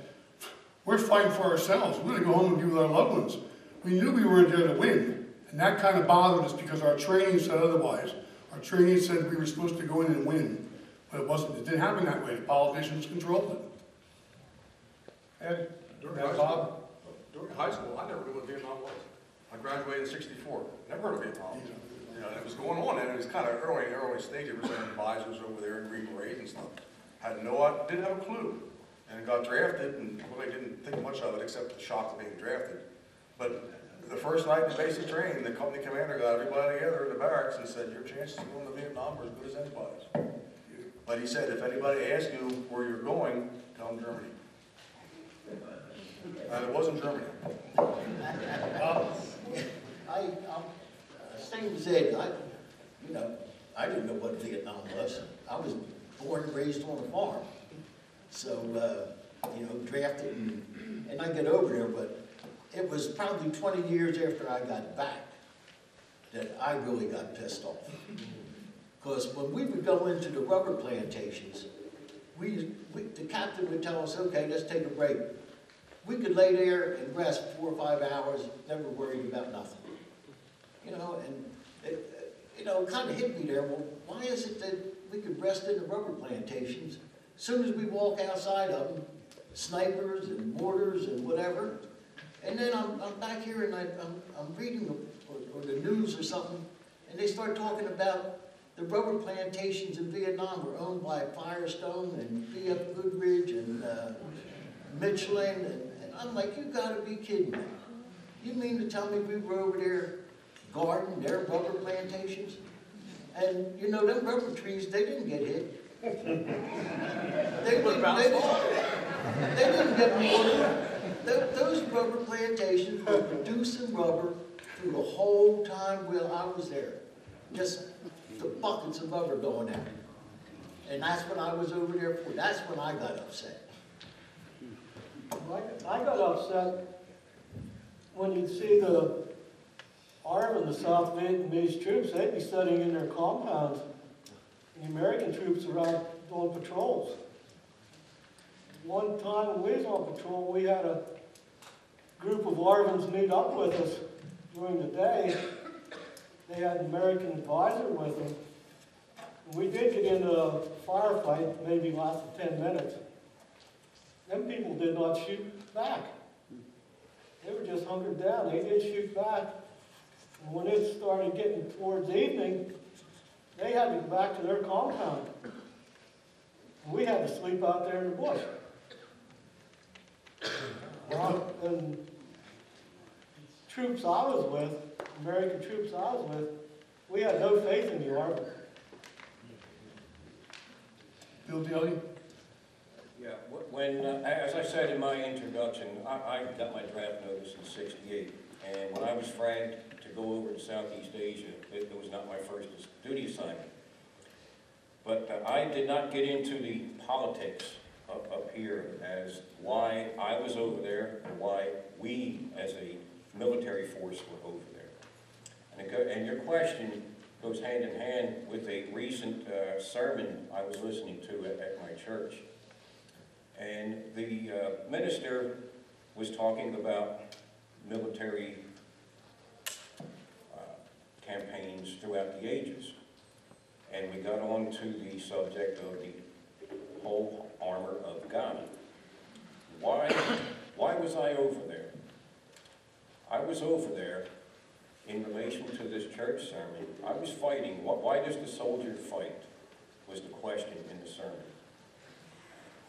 we're fighting for ourselves. We're gonna go home and be with our loved ones. We knew we weren't there to win. And that kind of bothered us because our training said otherwise. Our training said we were supposed to go in and win. But it wasn't, it didn't happen that way, the politicians controlled it. And During Ed high Bob? school, during high school, I never knew what Vietnam was. I graduated in sixty-four, never heard of Vietnam. You know, it was going on, and it was kind of early, early stage, there was some advisors over there in Green Berets and stuff. Had no, I didn't have a clue, and got drafted, and really didn't think much of it, except the shock of being drafted. But the first night in basic training, the company commander got everybody together in the barracks and said, your chances of going to Vietnam are as good as anybody's. But he said, if anybody asks you where you're going, tell them Germany. And it wasn't Germany. I, I'm, uh, same as Ed, I, you know, I didn't know what Vietnam was. I was born and raised on a farm. So, uh, you know, drafted and, and I get over there, but it was probably twenty years after I got back that I really got pissed off. Because when we would go into the rubber plantations, we, we, the captain would tell us, okay, let's take a break. We could lay there and rest four or five hours, never worried about nothing. You know, and it, you know, it kind of hit me there, well, why is it that we could rest in the rubber plantations? As Soon as we walk outside of them, snipers and mortars and whatever, and then I'm, I'm back here and I, I'm, I'm reading the, or, or the news or something, and they start talking about the rubber plantations in Vietnam were owned by Firestone and B.F. Goodrich and, uh, Michelin, and I'm like, you gotta be kidding me. You mean to tell me we were over there guarding their rubber plantations? And, you know, them rubber trees, they didn't get hit. They didn't, they didn't, they didn't get water. Tho- Those rubber plantations were producing rubber through the whole time while I was there. Just the buckets of rubber going out. And that's what I was over there for. That's when I got upset. I got upset when you'd see the arm and the South Vietnamese troops, they'd be sitting in their compounds. The American troops were out doing patrols. One time when we was on patrol, we had a group of Arvins meet up with us during the day. They had an American advisor with them. We did get into a firefight, maybe lasted ten minutes. Them people did not shoot back. They were just hunkered down. They didn't shoot back. And when it started getting towards evening, they had to go back to their compound. And we had to sleep out there in the bush. And troops I was with, American troops I was with, we had no faith in the Army. Bill Daly? When, uh, as I said in my introduction, I, I got my draft notice in sixty-eight, and when I was fragged to go over to Southeast Asia, it, it was not my first duty assignment. But uh, I did not get into the politics up, up here as why I was over there, and why we, as a military force, were over there. And, and your question goes hand in hand with a recent uh, sermon I was listening to at, at my church. And the uh, minister was talking about military uh, campaigns throughout the ages. And we got on to the subject of the whole armor of God. Why, why was I over there? I was over there in relation to this church sermon. I was fighting, wh- why does the soldier fight, was the question in the sermon.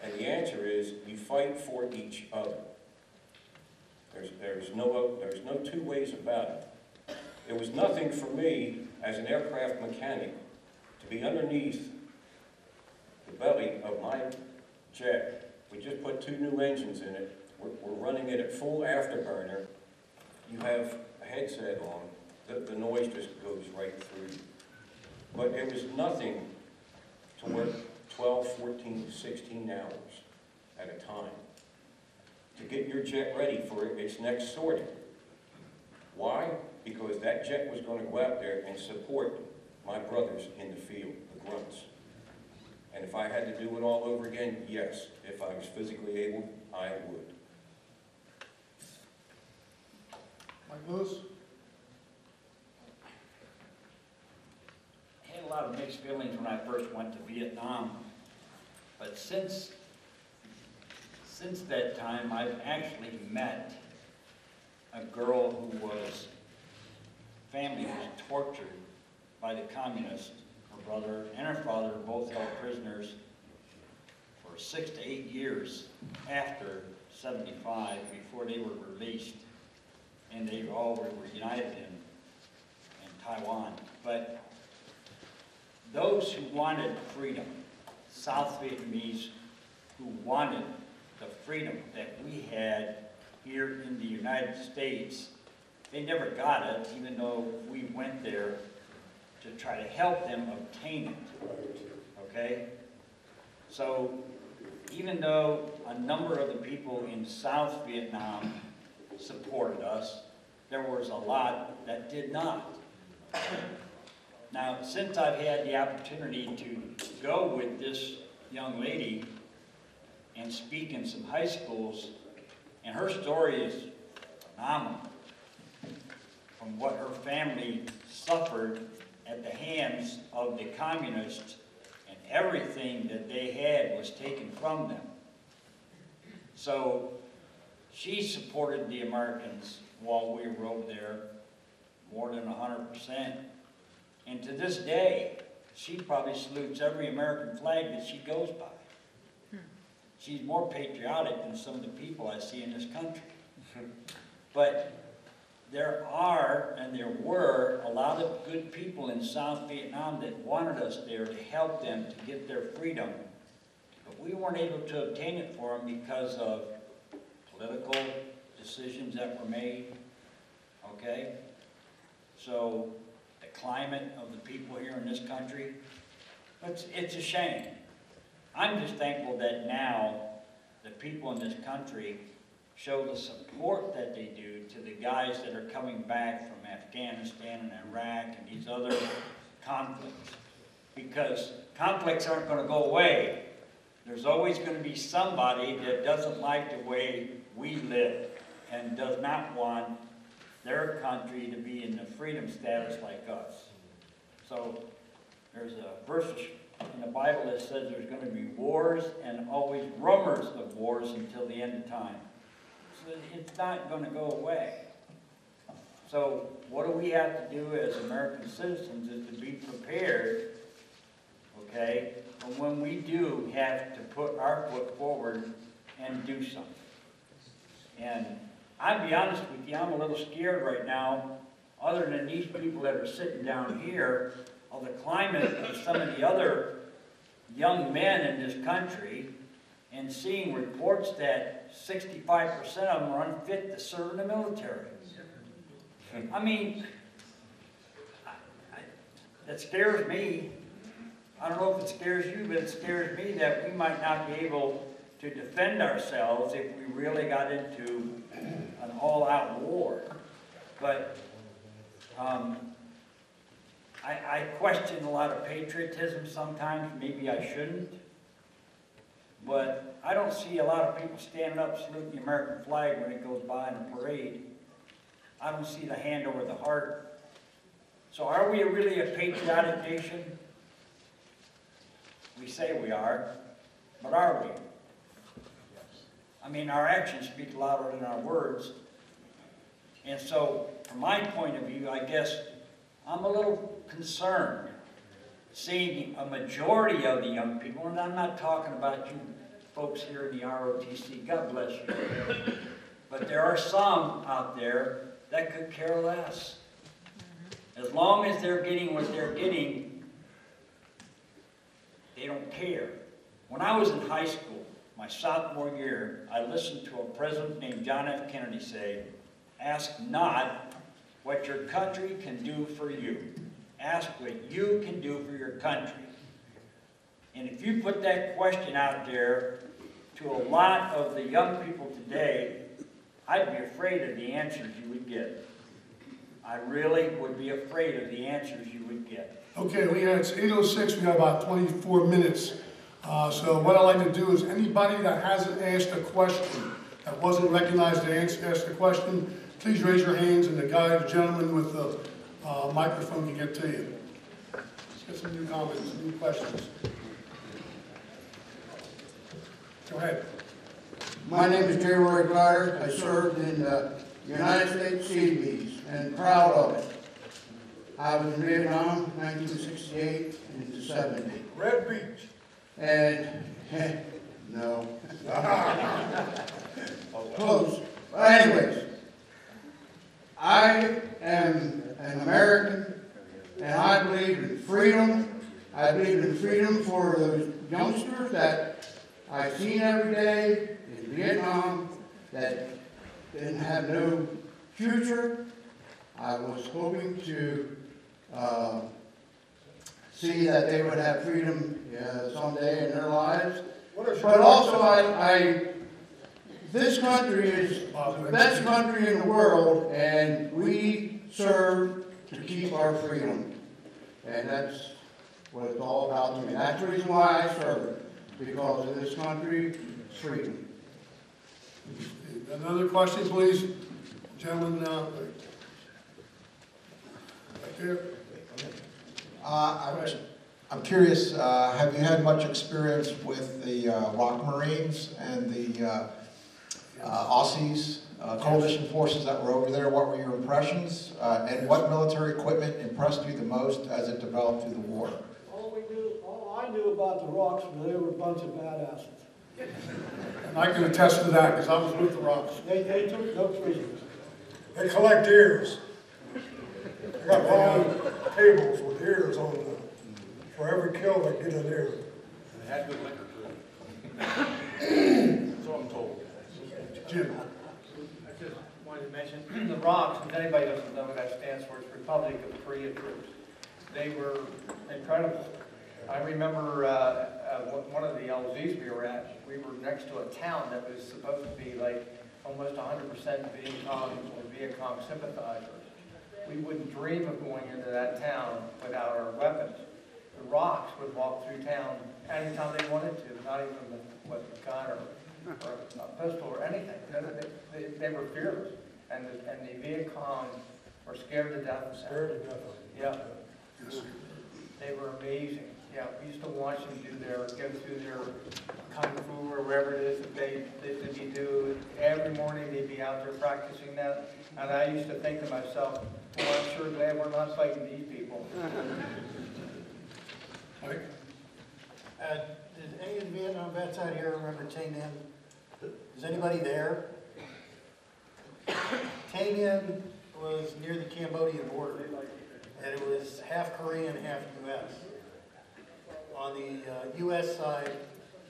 And the answer is, you fight for each other. There's, there's no, there's no two ways about it. It was nothing for me, as an aircraft mechanic, to be underneath the belly of my jet. We just put two new engines in it. We're, we're running it at full afterburner. You have a headset on. The, the noise just goes right through you. But it was nothing to work 12, 14, 16 hours at a time to get your jet ready for its next sortie. Why? Because that jet was going to go out there and support my brothers in the field, the grunts. And if I had to do it all over again, yes. If I was physically able, I would. Mike Lewis? I had a lot of mixed feelings when I first went to Vietnam. But since, since that time, I've actually met a girl who was, family was tortured by the communists. Her brother and her father both held prisoners for six to eight years after 75, before they were released. And they all were united in, in Taiwan. But those who wanted freedom, South Vietnamese who wanted the freedom that we had here in the United States, they never got it, even though we went there to try to help them obtain it. Okay? So, even though a number of the people in South Vietnam supported us, there was a lot that did not. Now, since I've had the opportunity to go with this young lady and speak in some high schools, and her story is phenomenal from what her family suffered at the hands of the communists, and everything that they had was taken from them. So she supported the Americans while we were over there more than 100%. And to this day, she probably salutes every American flag that she goes by. She's more patriotic than some of the people I see in this country. But there are, and there were, a lot of good people in South Vietnam that wanted us there to help them to get their freedom. But we weren't able to obtain it for them because of political decisions that were made, okay? So climate of the people here in this country, it's, it's a shame. I'm just thankful that now the people in this country show the support that they do to the guys that are coming back from Afghanistan and Iraq and these other conflicts. Because conflicts aren't going to go away. There's always going to be somebody that doesn't like the way we live and does not want their country to be in the freedom status like us. So there's a verse in the Bible that says there's going to be wars and always rumors of wars until the end of time. So it's not going to go away. So what do we have to do as American citizens is to be prepared, okay, and when we do have to put our foot forward and do something. And I'll be honest with you, I'm a little scared right now, other than these people that are sitting down here, of the climate of some of the other young men in this country, and seeing reports that 65% of them are unfit to serve in the military. I mean, I, I, that scares me. I don't know if it scares you, but it scares me that we might not be able to defend ourselves if we really got into all-out war. But um, I, I question a lot of patriotism sometimes. Maybe I shouldn't. But I don't see a lot of people standing up saluting the American flag when it goes by in a parade. I don't see the hand over the heart. So are we really a patriotic nation? We say we are, but are we? I mean, our actions speak louder than our words. And so, from my point of view, I guess I'm a little concerned seeing a majority of the young people, and I'm not talking about you folks here in the ROTC, God bless you. But there are some out there that could care less. As long as they're getting what they're getting, they don't care. When I was in high school, my sophomore year, I listened to a president named John F. Kennedy say, ask not what your country can do for you. Ask what you can do for your country. And if you put that question out there to a lot of the young people today, I'd be afraid of the answers you would get. I really would be afraid of the answers you would get. Okay, we had, it's 8:06, we got about 24 minutes. Uh, So what I'd like to do is anybody that hasn't asked a question, that wasn't recognized to answer, ask the question, please raise your hands and the guy, the gentleman with the uh, microphone can get to you. Let's get some new comments, new questions. Go ahead. My name is Jerry Roy Glider. I served in the United States Seabees and proud of it. I was in Vietnam, 1968 into 70. Red Beach. And, no. Close. But anyways, I am an American, and I believe in freedom. I believe in freedom for the youngsters that I've seen every day in Vietnam that didn't have no future. I was hoping to uh, see that they would have freedom uh, someday in their lives. But also, I, I, this country is the best country in the world, and we serve to keep our freedom. And that's what it's all about to me. That's the reason why I serve, because of this country's freedom. Another question, please? Gentlemen, uh, right there. Uh, I'm- I'm curious, uh, have you had much experience with the uh, ROK Marines and the uh, uh, Aussies, uh, coalition forces that were over there? What were your impressions? Uh, And what military equipment impressed you the most as it developed through the war? All we knew, all I knew about the ROKs was they were a bunch of badasses. And I can attest to that, because I was with the ROKs. They, they took no prisoners. They collect ears. They got long tables with ears on them. For every kill, they get an ear. They had good liquor too. That's So I'm told. Jim. I just wanted to mention, the ROKs, if anybody doesn't know what that stands for, it's Republic of Korea Troops. They were incredible. I remember uh, uh, one of the LZs we were at, we were next to a town that was supposed to be like almost 100% Viet Cong or Viet Cong sympathizers. We wouldn't dream of going into that town without our weapons. The ROKs would walk through town anytime they wanted to, not even with, with a gun or, or a pistol or anything. No, They, they, they were fearless. And the, and the Viet Cong were scared to death of them. Scared to death Yeah. They were amazing. Yeah, we used to watch them do their, go through their kung fu or whatever it is that they, that that you do. Every morning they'd be out there practicing that. And I used to think to myself, well, I'm sure glad we're not fighting these people. Mike? Uh, Did any of the Vietnam vets out here remember Tay Ninh? Is anybody there? Ninh was near the Cambodian border, and it was half Korean, half US. On the uh, US side,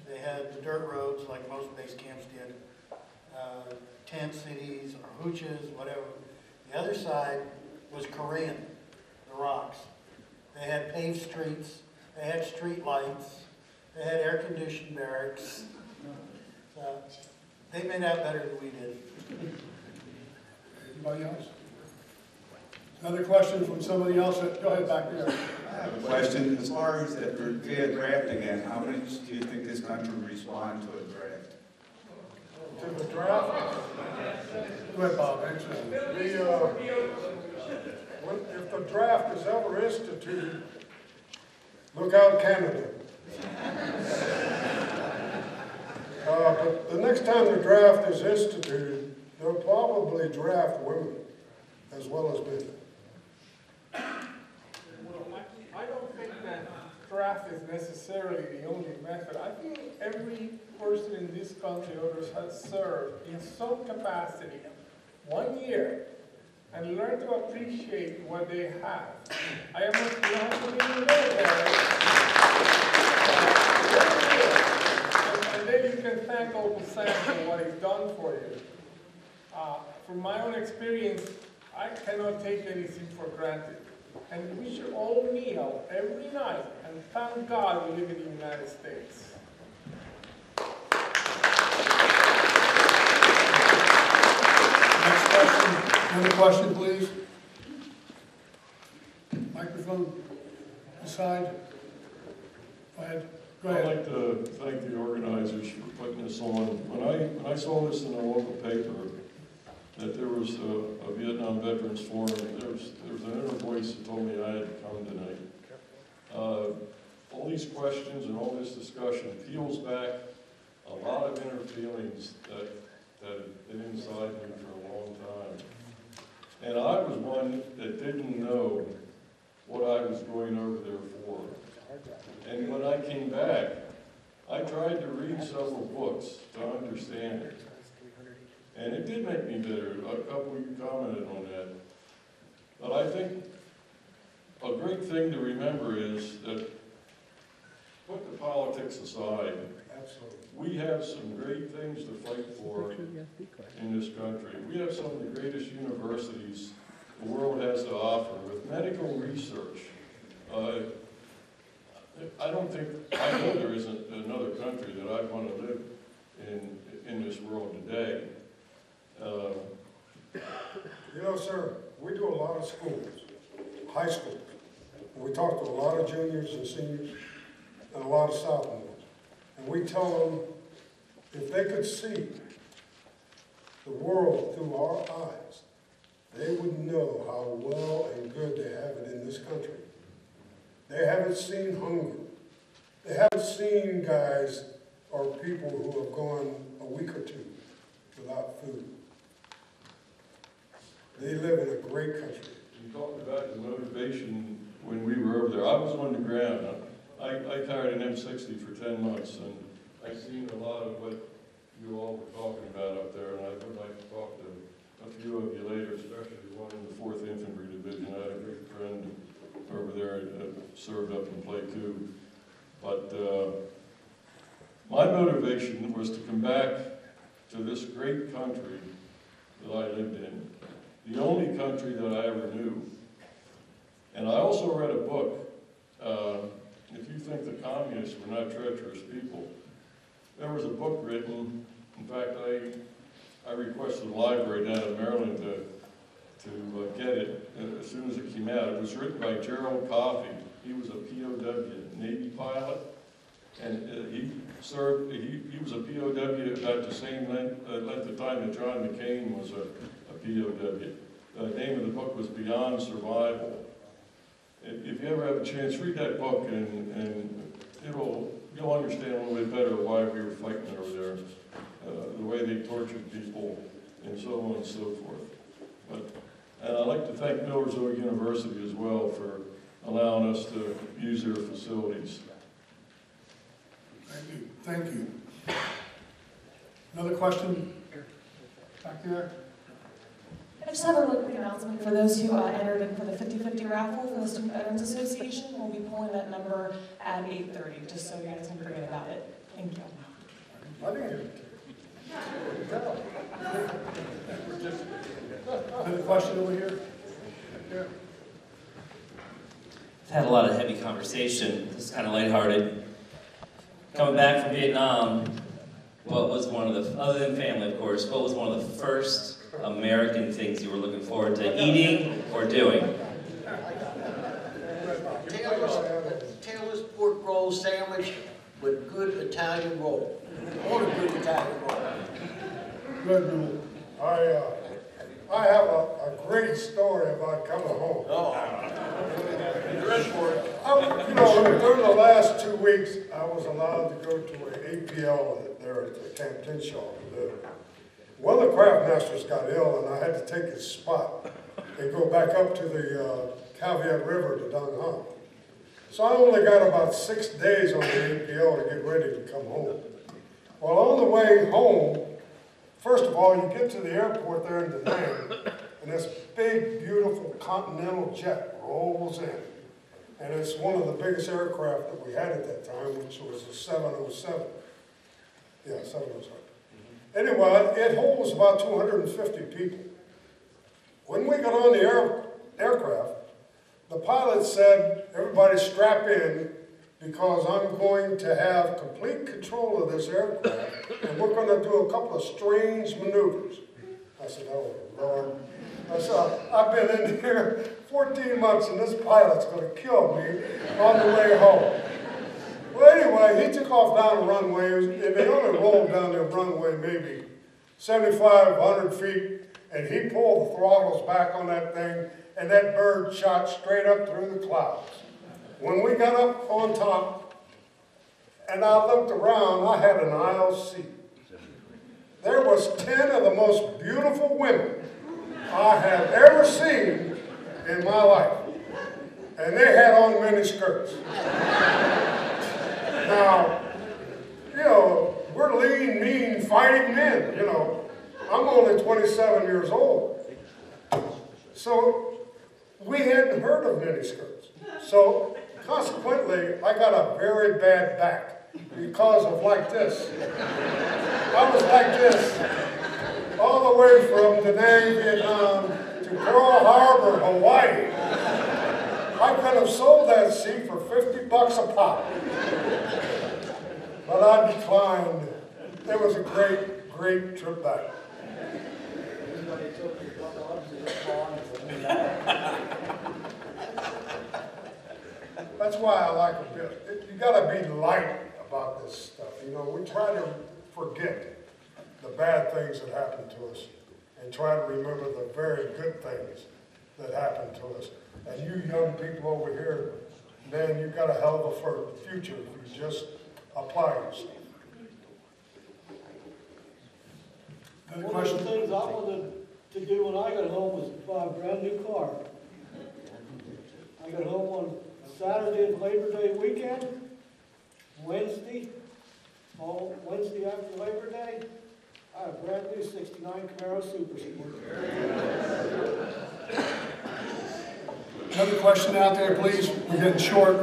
they had the dirt roads like most base camps did, uh, tent cities or hooches, whatever. The other side was Korean, the ROKs. They had paved streets, they had street lights, they had air-conditioned barracks. So they made out better than we did. Anybody else? Another question from somebody else? Go ahead, back there. I have a question. As far as that we're via draft again, how many do you think this country will respond to a draft? To the draft, Go ahead, Bob, answer. the, uh, if the draft is ever instituted, look out Canada. Uh, but the next time the draft is instituted, they'll probably draft women as well as men. Well, I, don't think that draft is necessarily the only method. I think every person in this country others has served in some capacity one year and learn to appreciate what they have. I am have to be can thank Uncle Sam for what he's done for you. Uh, From my own experience, I cannot take anything for granted. And we should all kneel every night and thank God we live in the United States. Next question, another question, please. Microphone, aside. Go ahead, I'd like to thank the organizers for putting this on. When I, when I saw this in the local paper, that there was a, a Vietnam Veterans Forum, there was, there was an inner voice that told me I had to come tonight. Uh, all these questions and all this discussion peels back a lot of inner feelings that, that have been inside me for a long time. And I was one that didn't know what I was going over there for. And when came back, I tried to read several books to understand it. And it did make me bitter. A couple of you commented on that. But I think a great thing to remember is that put the politics aside. Absolutely. We have some great things to fight for in this country. We have some of the greatest universities the world has to offer with medical research. Uh, I don't think, I know there isn't another country that I'd want to live in, in this world today. Uh, You know, sir, we do a lot of schools, high schools. We talk to a lot of juniors and seniors and a lot of sophomores. And we tell them if they could see the world through our eyes, they would know how well and good they have it in this country. They haven't seen hunger. They haven't seen guys or people who have gone a week or two without food. They live in a great country. You talked about the motivation when we were over there. I was on the ground. I, I carried an M60 for 10 months, and I've seen a lot of what you all were talking about up there, and I would like to talk to a few of you later, especially one in the 4th Infantry Division. I had a great friend over there that served up in Pleiku. But uh, my motivation was to come back to this great country that I lived in, the only country that I ever knew. And I also read a book, uh, if you think the communists were not treacherous people, there was a book written, in fact, I, I requested the library down in Maryland to, to uh, get it as soon as it came out. It was written by Gerald Coffee. He was a POW Navy pilot, and uh, he served, he, he was a POW about the same length, uh, of time that John McCain was a, a POW. The name of the book was Beyond Survival. If if you ever have a chance, read that book and, and it'll, you'll understand a little bit better why we were fighting over there, uh, the way they tortured people and so on and so forth. But, and I'd like to thank Millersville University as well for allowing us to use their facilities. Thank you, thank you. Another question? Back there? I just have a really quick announcement for those who uh, entered in for the 50-50 raffle for the Student Veterans Association. We'll be pulling that number at 8:30, just so you guys can forget about it. Thank you. I think Another question over here? Yeah. I've had a lot of heavy conversation. This is kind of lighthearted. Coming back from Vietnam, what was one of the, other than family, of course, what was one of the first American things you were looking forward to eating or doing? Taylor's, Taylor's pork roll sandwich with good Italian roll. I want a good Italian roll. Good rule. I, uh, I have a, a great story about coming home. You ready for it? I- You know, during the last two weeks, I was allowed to go to an APL there at the Camp Tien Sha. One of the craft masters got ill, and I had to take his spot and go back up to the uh, Cua Viet River to Dong Ha. So I only got about six days on the APL to get ready to come home. Well, on the way home, first of all, you get to the airport there in Da Nang, and this big, beautiful Continental jet rolls in. And it's one of the biggest aircraft that we had at that time, which was a 707. Yeah, 707. Anyway, it holds about 250 people. When we got on the air, aircraft, the pilot said, everybody strap in because I'm going to have complete control of this aircraft and we're going to do a couple of strange maneuvers. I said, oh, Lord. I said, I've been in here 14 months and this pilot's going to kill me on the way home. Well, anyway, he took off down the runway, and they only rolled down the runway maybe 75, 100 feet, and he pulled the throttles back on that thing, and that bird shot straight up through the clouds. When we got up on top, and I looked around, I had an aisle seat. There was ten of the most beautiful women I have ever seen in my life. And they had on mini skirts. Now, you know, we're lean, mean, fighting men, you know. I'm only 27 years old. So we hadn't heard of miniskirts. So consequently, I got a very bad back because of like this. I was like this all the way from Da Nang, Vietnam to Pearl Harbor, Hawaii. I could have sold that seat for 50 bucks a pop. But I declined. It was a great, great trip back. That's why I like a bit. it- You gotta be light about this stuff, you know. We try to forget the bad things that happen to us and try to remember the very good things that happen to us. And you young people over here, man, you've got a hell of a future if you just apply yourself. One of the things I wanted to do when I got home was buy a brand new car. I got home on Saturday of Labor Day weekend, Wednesday, all Wednesday after Labor Day, I have a brand new sixty-nine Camaro Super Sport. Another question out there, please? We're getting short.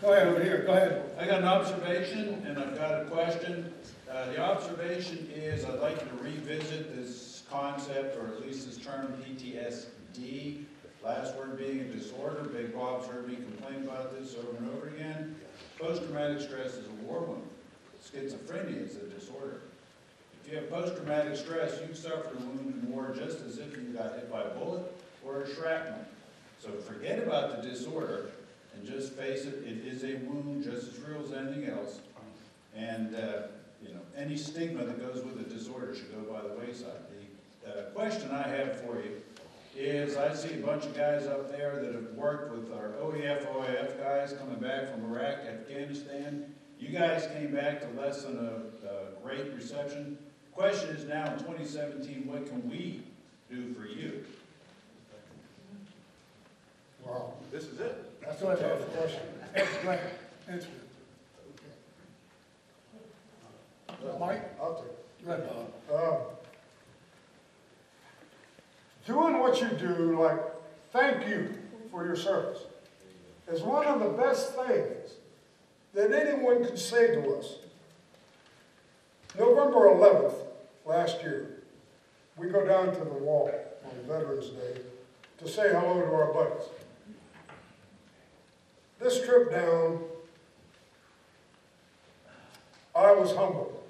Go ahead, over here, go ahead. I got an observation and I've got a question. Uh, the observation is I'd like you to revisit this concept, or at least this term PTSD. Last word being a disorder. Big Bob's heard me complain about this over and over again. Post-traumatic stress is a war wound. Schizophrenia is a disorder. If you have post-traumatic stress, you've suffered a wound in war just as if you got hit by a bullet or a shrapnel. So forget about the disorder and just face it, it is a wound just as real as anything else. And, uh, you know, any stigma that goes with a disorder should go by the wayside. The uh, question I have for you is, I see a bunch of guys up there that have worked with our OEF, OIF guys coming back from Iraq, Afghanistan. You guys came back to less than a, a great reception. Question is now in 2017, what can we do for you? Wow. This is it. That's a tough question. Answer, go ahead, answer it. Mike? I'll take it. Go ahead, Bob. Doing what you do, like, thank you for your service, is one of the best things that anyone could say to us. November 11th, last year, we go down to the wall on Veterans Day to say hello to our buddies. This trip down, I was humbled.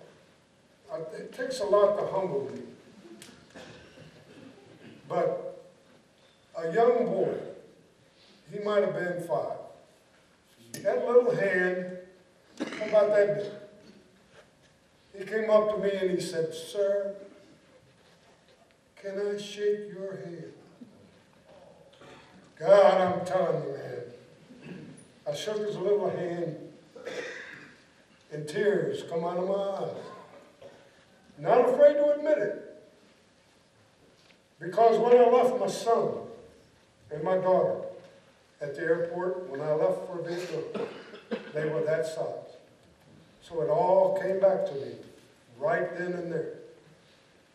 It takes a lot to humble me. But a young boy, he might have been five. That little hand, about that big. He came up to me and he said, Sir, can I shake your hand? God, I'm telling you, man. I shook his little hand and tears come out of my eyes. Not afraid to admit it. Because when I left my son and my daughter at the airport, when I left for Vietnam, they were that size. So it all came back to me, right then and there.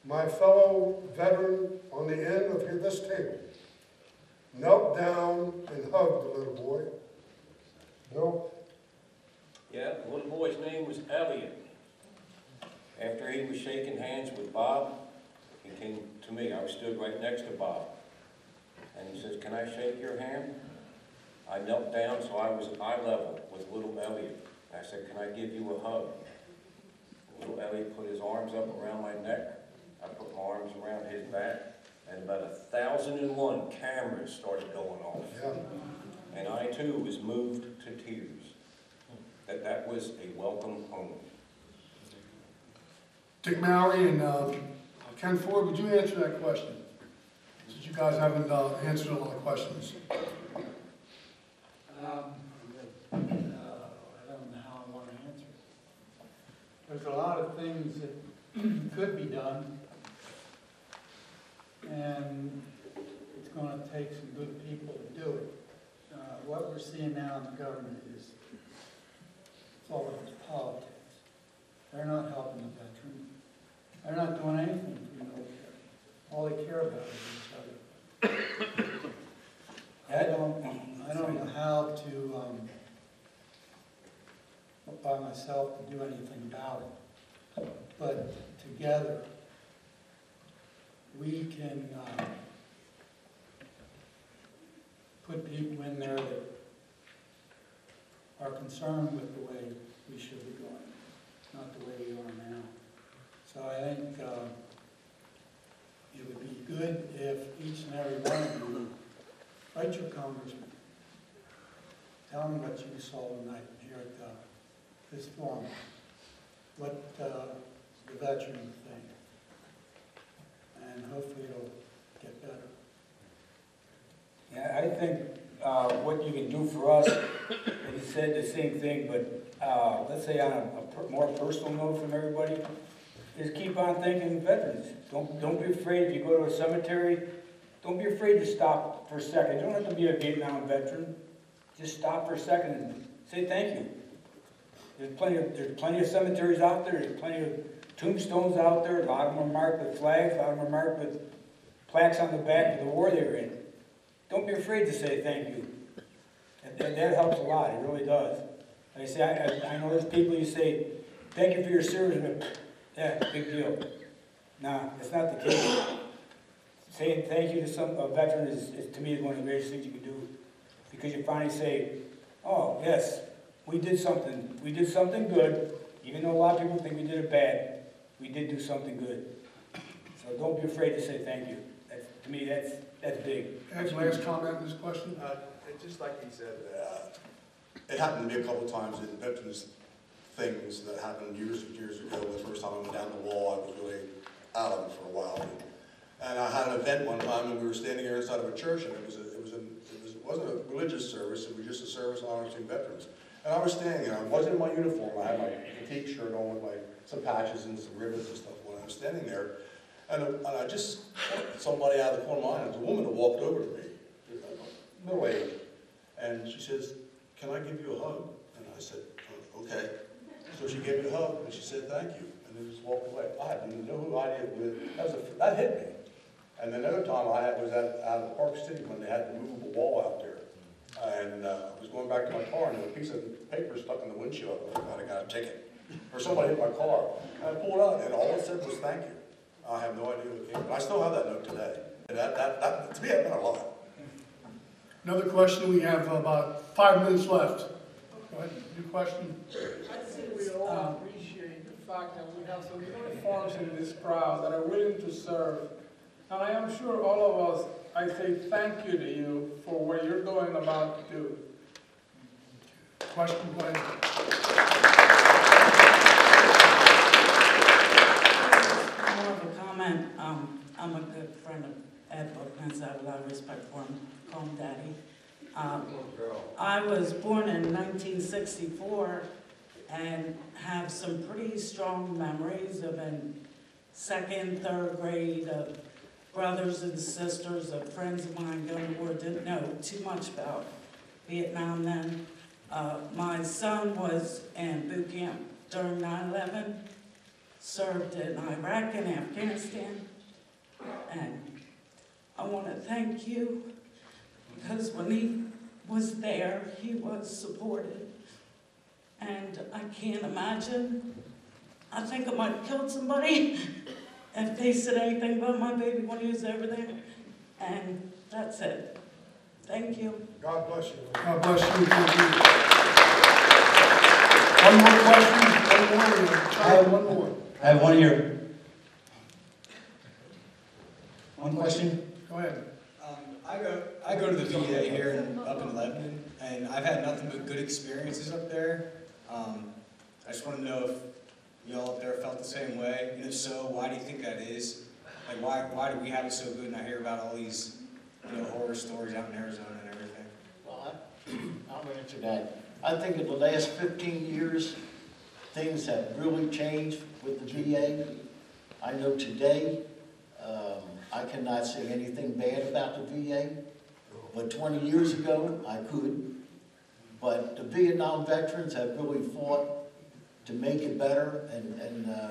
My fellow veteran on the end of this table knelt down and hugged the little boy. Bill, Yeah, the little boy's name was Elliot. After he was shaking hands with Bob, came to me. I was stood right next to Bob. And he says, can I shake your hand? I knelt down so I was eye level with little Elliot. I said, can I give you a hug? Little Elliot put his arms up around my neck. I put my arms around his back. And about a thousand and one cameras started going off. Yeah. And I too was moved to tears. That that was a welcome home. Dick Mowry and uh, Ken Ford, would you answer that question? Since you guys haven't uh, answered a lot of questions. Um, uh, I don't know. How I want to answer it. There's a lot of things that could be done. And it's gonna take some good people to do it. Uh, what we're seeing now in the government is, all it's politics. They're not helping the veterans. They're not doing anything for military. All they care about is each other. I don't, I don't know how to, um, by myself to do anything about it. But together, we can, uh, put people in there that are concerned with the way we should be going, not the way we are now. So I think, uh, it would be good if each and every one of you write your congressman. Tell them what you saw tonight here at, uh, this forum, what, uh, the veterans think. And hopefully it'll get better. Yeah, I think, uh, what you can do for us, and you said the same thing, but, uh, let's say on a, a per- more personal note from everybody, is keep on thanking veterans. Don't, don't be afraid if you go to a cemetery, don't be afraid to stop for a second. You don't have to be a Vietnam veteran. Just stop for a second and say thank you. There's plenty of, there's plenty of cemeteries out there, there's plenty of tombstones out there, a lot of them are marked with flags, a lot of them are marked with plaques on the back of the war they were in. Don't be afraid to say thank you. And that, that helps a lot, it really does. Like I say, I, I, I know there's people you say, thank you for your service, but, yeah, big deal. Nah, it's not the case. Saying thank you to some, a veteran is, is, to me, is one of the greatest things you can do. Because you finally say, oh, yes, we did something, we did something good, even though a lot of people think we did it bad, we did do something good. So don't be afraid to say thank you. That's, to me, that's, that's big. Ed's last comment on this question? Uh, Just like he said, uh, it happened to me a couple times in veterans things that happened years and years ago. The first time I went down the wall, I was really out of it for a while. And I had an event one time, and we were standing here inside of a church, and it was, a- it was, a- it was, wasn't a religious service, it was just a service honoring veterans. And I was standing there, I wasn't in my uniform, I had my fatigue shirt on with my, some patches and some ribbons and stuff When I was standing there, and, and I just, somebody out of the corner of my eye, it was a woman that walked over to me, middle age, and she says, can I give you a hug? And I said, "Uh, okay. So she gave me a hug, and she said, thank you, and then just walked away. I had no idea, what- that was, a- that hit me. And another time I had- was at, out of Park City when they had the movable wall out there. And uh, I was going back to my car, and there was a piece of paper stuck in the windshield, I thought I got a ticket. Or somebody hit my car. And I pulled out, and all it said was, thank you. I have no idea what came, but I still have that note today. And that, that, that, to me, that meant a lot. Another question, we have about five minutes left. Go ahead, your question? I think we all appreciate the fact that we have some uniforms in this crowd that are willing to serve. And I am sure all of us, I say thank you to you for what you're going about to do. Question, go ahead. More of a comment, um, I'm a good friend of Ed Bookman's, I have a lot of respect for him, call him daddy. Um, I was born in nineteen sixty-four and have some pretty strong memories of in second, third grade of brothers and sisters of friends of mine going to war, didn't know too much about Vietnam then. Uh, my son was in boot camp during 9/11 served in Iraq and Afghanistan. And I want to thank you because when he was there, he was supported. And I can't imagine, I think I might have killed somebody if they said anything about my baby when he was over there. And that's it. Thank you. God bless you. God bless you, thank you. One more question, one more, Charlie, one more. I have one here. One question. Go ahead. I go, I go to the VA here in, up in Lebanon, and I've had nothing but good experiences up there. Um, I just want to know if y'all up there felt the same way, and if so, why do you think that is? Like, why, why do we have it so good, and I hear about all these, you know, horror stories out in Arizona and everything? Well, I- I'll answer that. I think in the last 15 years, things have really changed with the VA. I know today, um, I cannot say anything bad about the VA, but 20 years ago, I could. But the Vietnam veterans have really fought to make it better, and, and uh,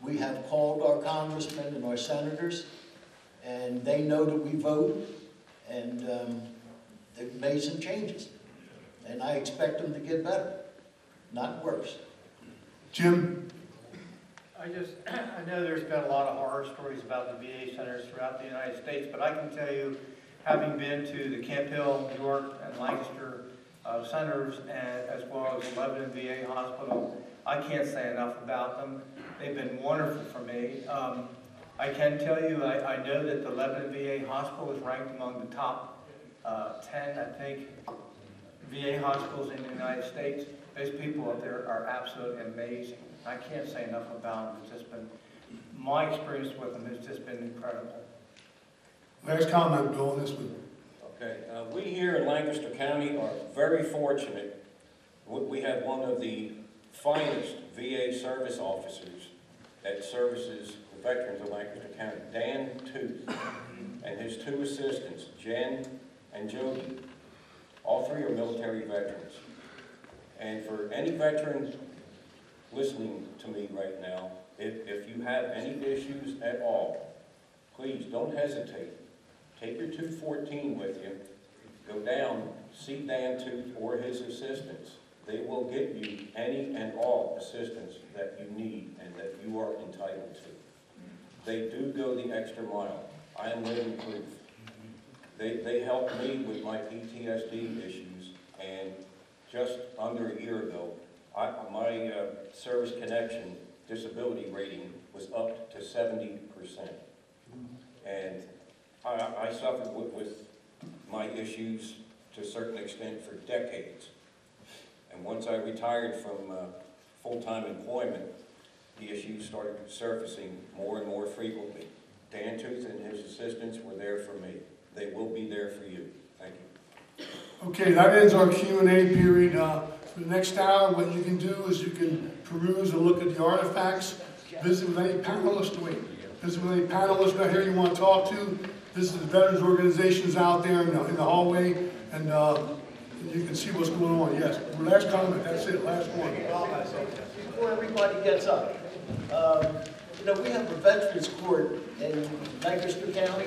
we have called our congressmen and our senators, and they know that we vote, and um, they've made some changes. And I expect them to get better, not worse. Jim? I just, I know there's been a lot of horror stories about the VA centers throughout the United States, but I can tell you, having been to the Camp Hill, York, and Lancaster uh, centers, and as well as the Lebanon VA Hospital, I can't say enough about them. They've been wonderful for me. Um, I can tell you, I, I know that the Lebanon VA Hospital is ranked among the top uh, 10, I think, VA hospitals in the United States. Those people up there are absolutely amazing. I can't say enough about them. It's just been, my experience with them has just been incredible. Last comment, Bill, on this one. Okay, uh, we here in Lancaster County are very fortunate. We- We have one of the finest VA service officers that services the veterans of Lancaster County, Dan Tooth, and his two assistants, Jen and Jody. All three are military veterans. And for any veterans listening to me right now, if, if you have any issues at all, please don't hesitate. Take your 214 with you, go down, see Dan Tooth or his assistants. They will get you any and all assistance that you need and that you are entitled to. They do go the extra mile. I am living proof. They, they helped me with my PTSD issues, and just under a year ago, I, my uh, service connection disability rating was up to seventy percent. And I, I suffered with, with my issues to a certain extent for decades. And once I retired from uh, full-time employment, the issues started surfacing more and more frequently. Dan Tooth and his assistants were there for me. They will be there for you. Okay, that ends our Q and A period. Uh, For the next hour, what you can do is you can peruse and look at the artifacts, visit with any panelists, wait, visit with any panelists out here you want to talk to, This is the veterans organizations out there in the in the hallway, and uh, you can see what's going on. Yes, last comment, that's it, last one. Before everybody gets up, um, you know, we have a veterans court in Lancaster County,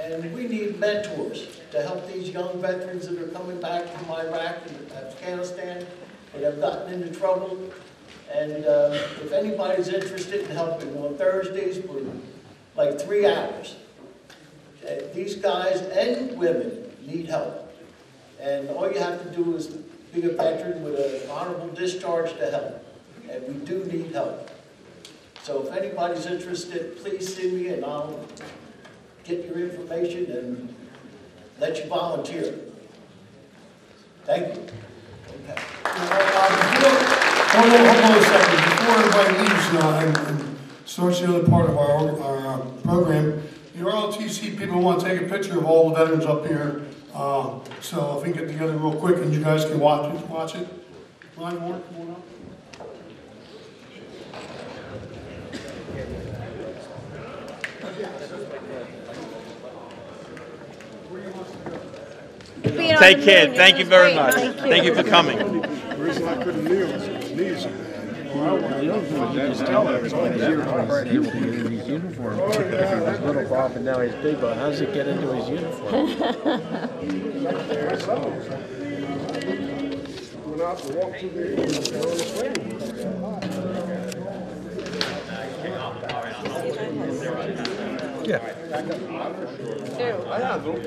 and we need mentors to help these young veterans that are coming back from Iraq and Afghanistan that have gotten into trouble. And uh, if anybody's interested in helping on Thursdays for like three hours, uh, these guys and women need help. And all you have to do is be a veteran with an honorable discharge to help. And we do need help. So if anybody's interested, please see me and I'll get your information and let you volunteer. Thank you. Okay. Hold on, hold on a second, before everybody leaves uh, and and starts the other part of our, our uh, program, the ROTC people want to take a picture of all the veterans up here. Uh, So if we can get together real quick and you guys can watch it, watch it. Line Warren, come on up. Take care. Thank you very much. Thank you for coming. The reason I couldn't kneel is his knees are bad. You just tell him it's when he's in his uniform. Oh, he was little Bob and now he's big Bob, how does it get into his uniform? Went out to walk through the, on the swing. Yeah. I have, don't.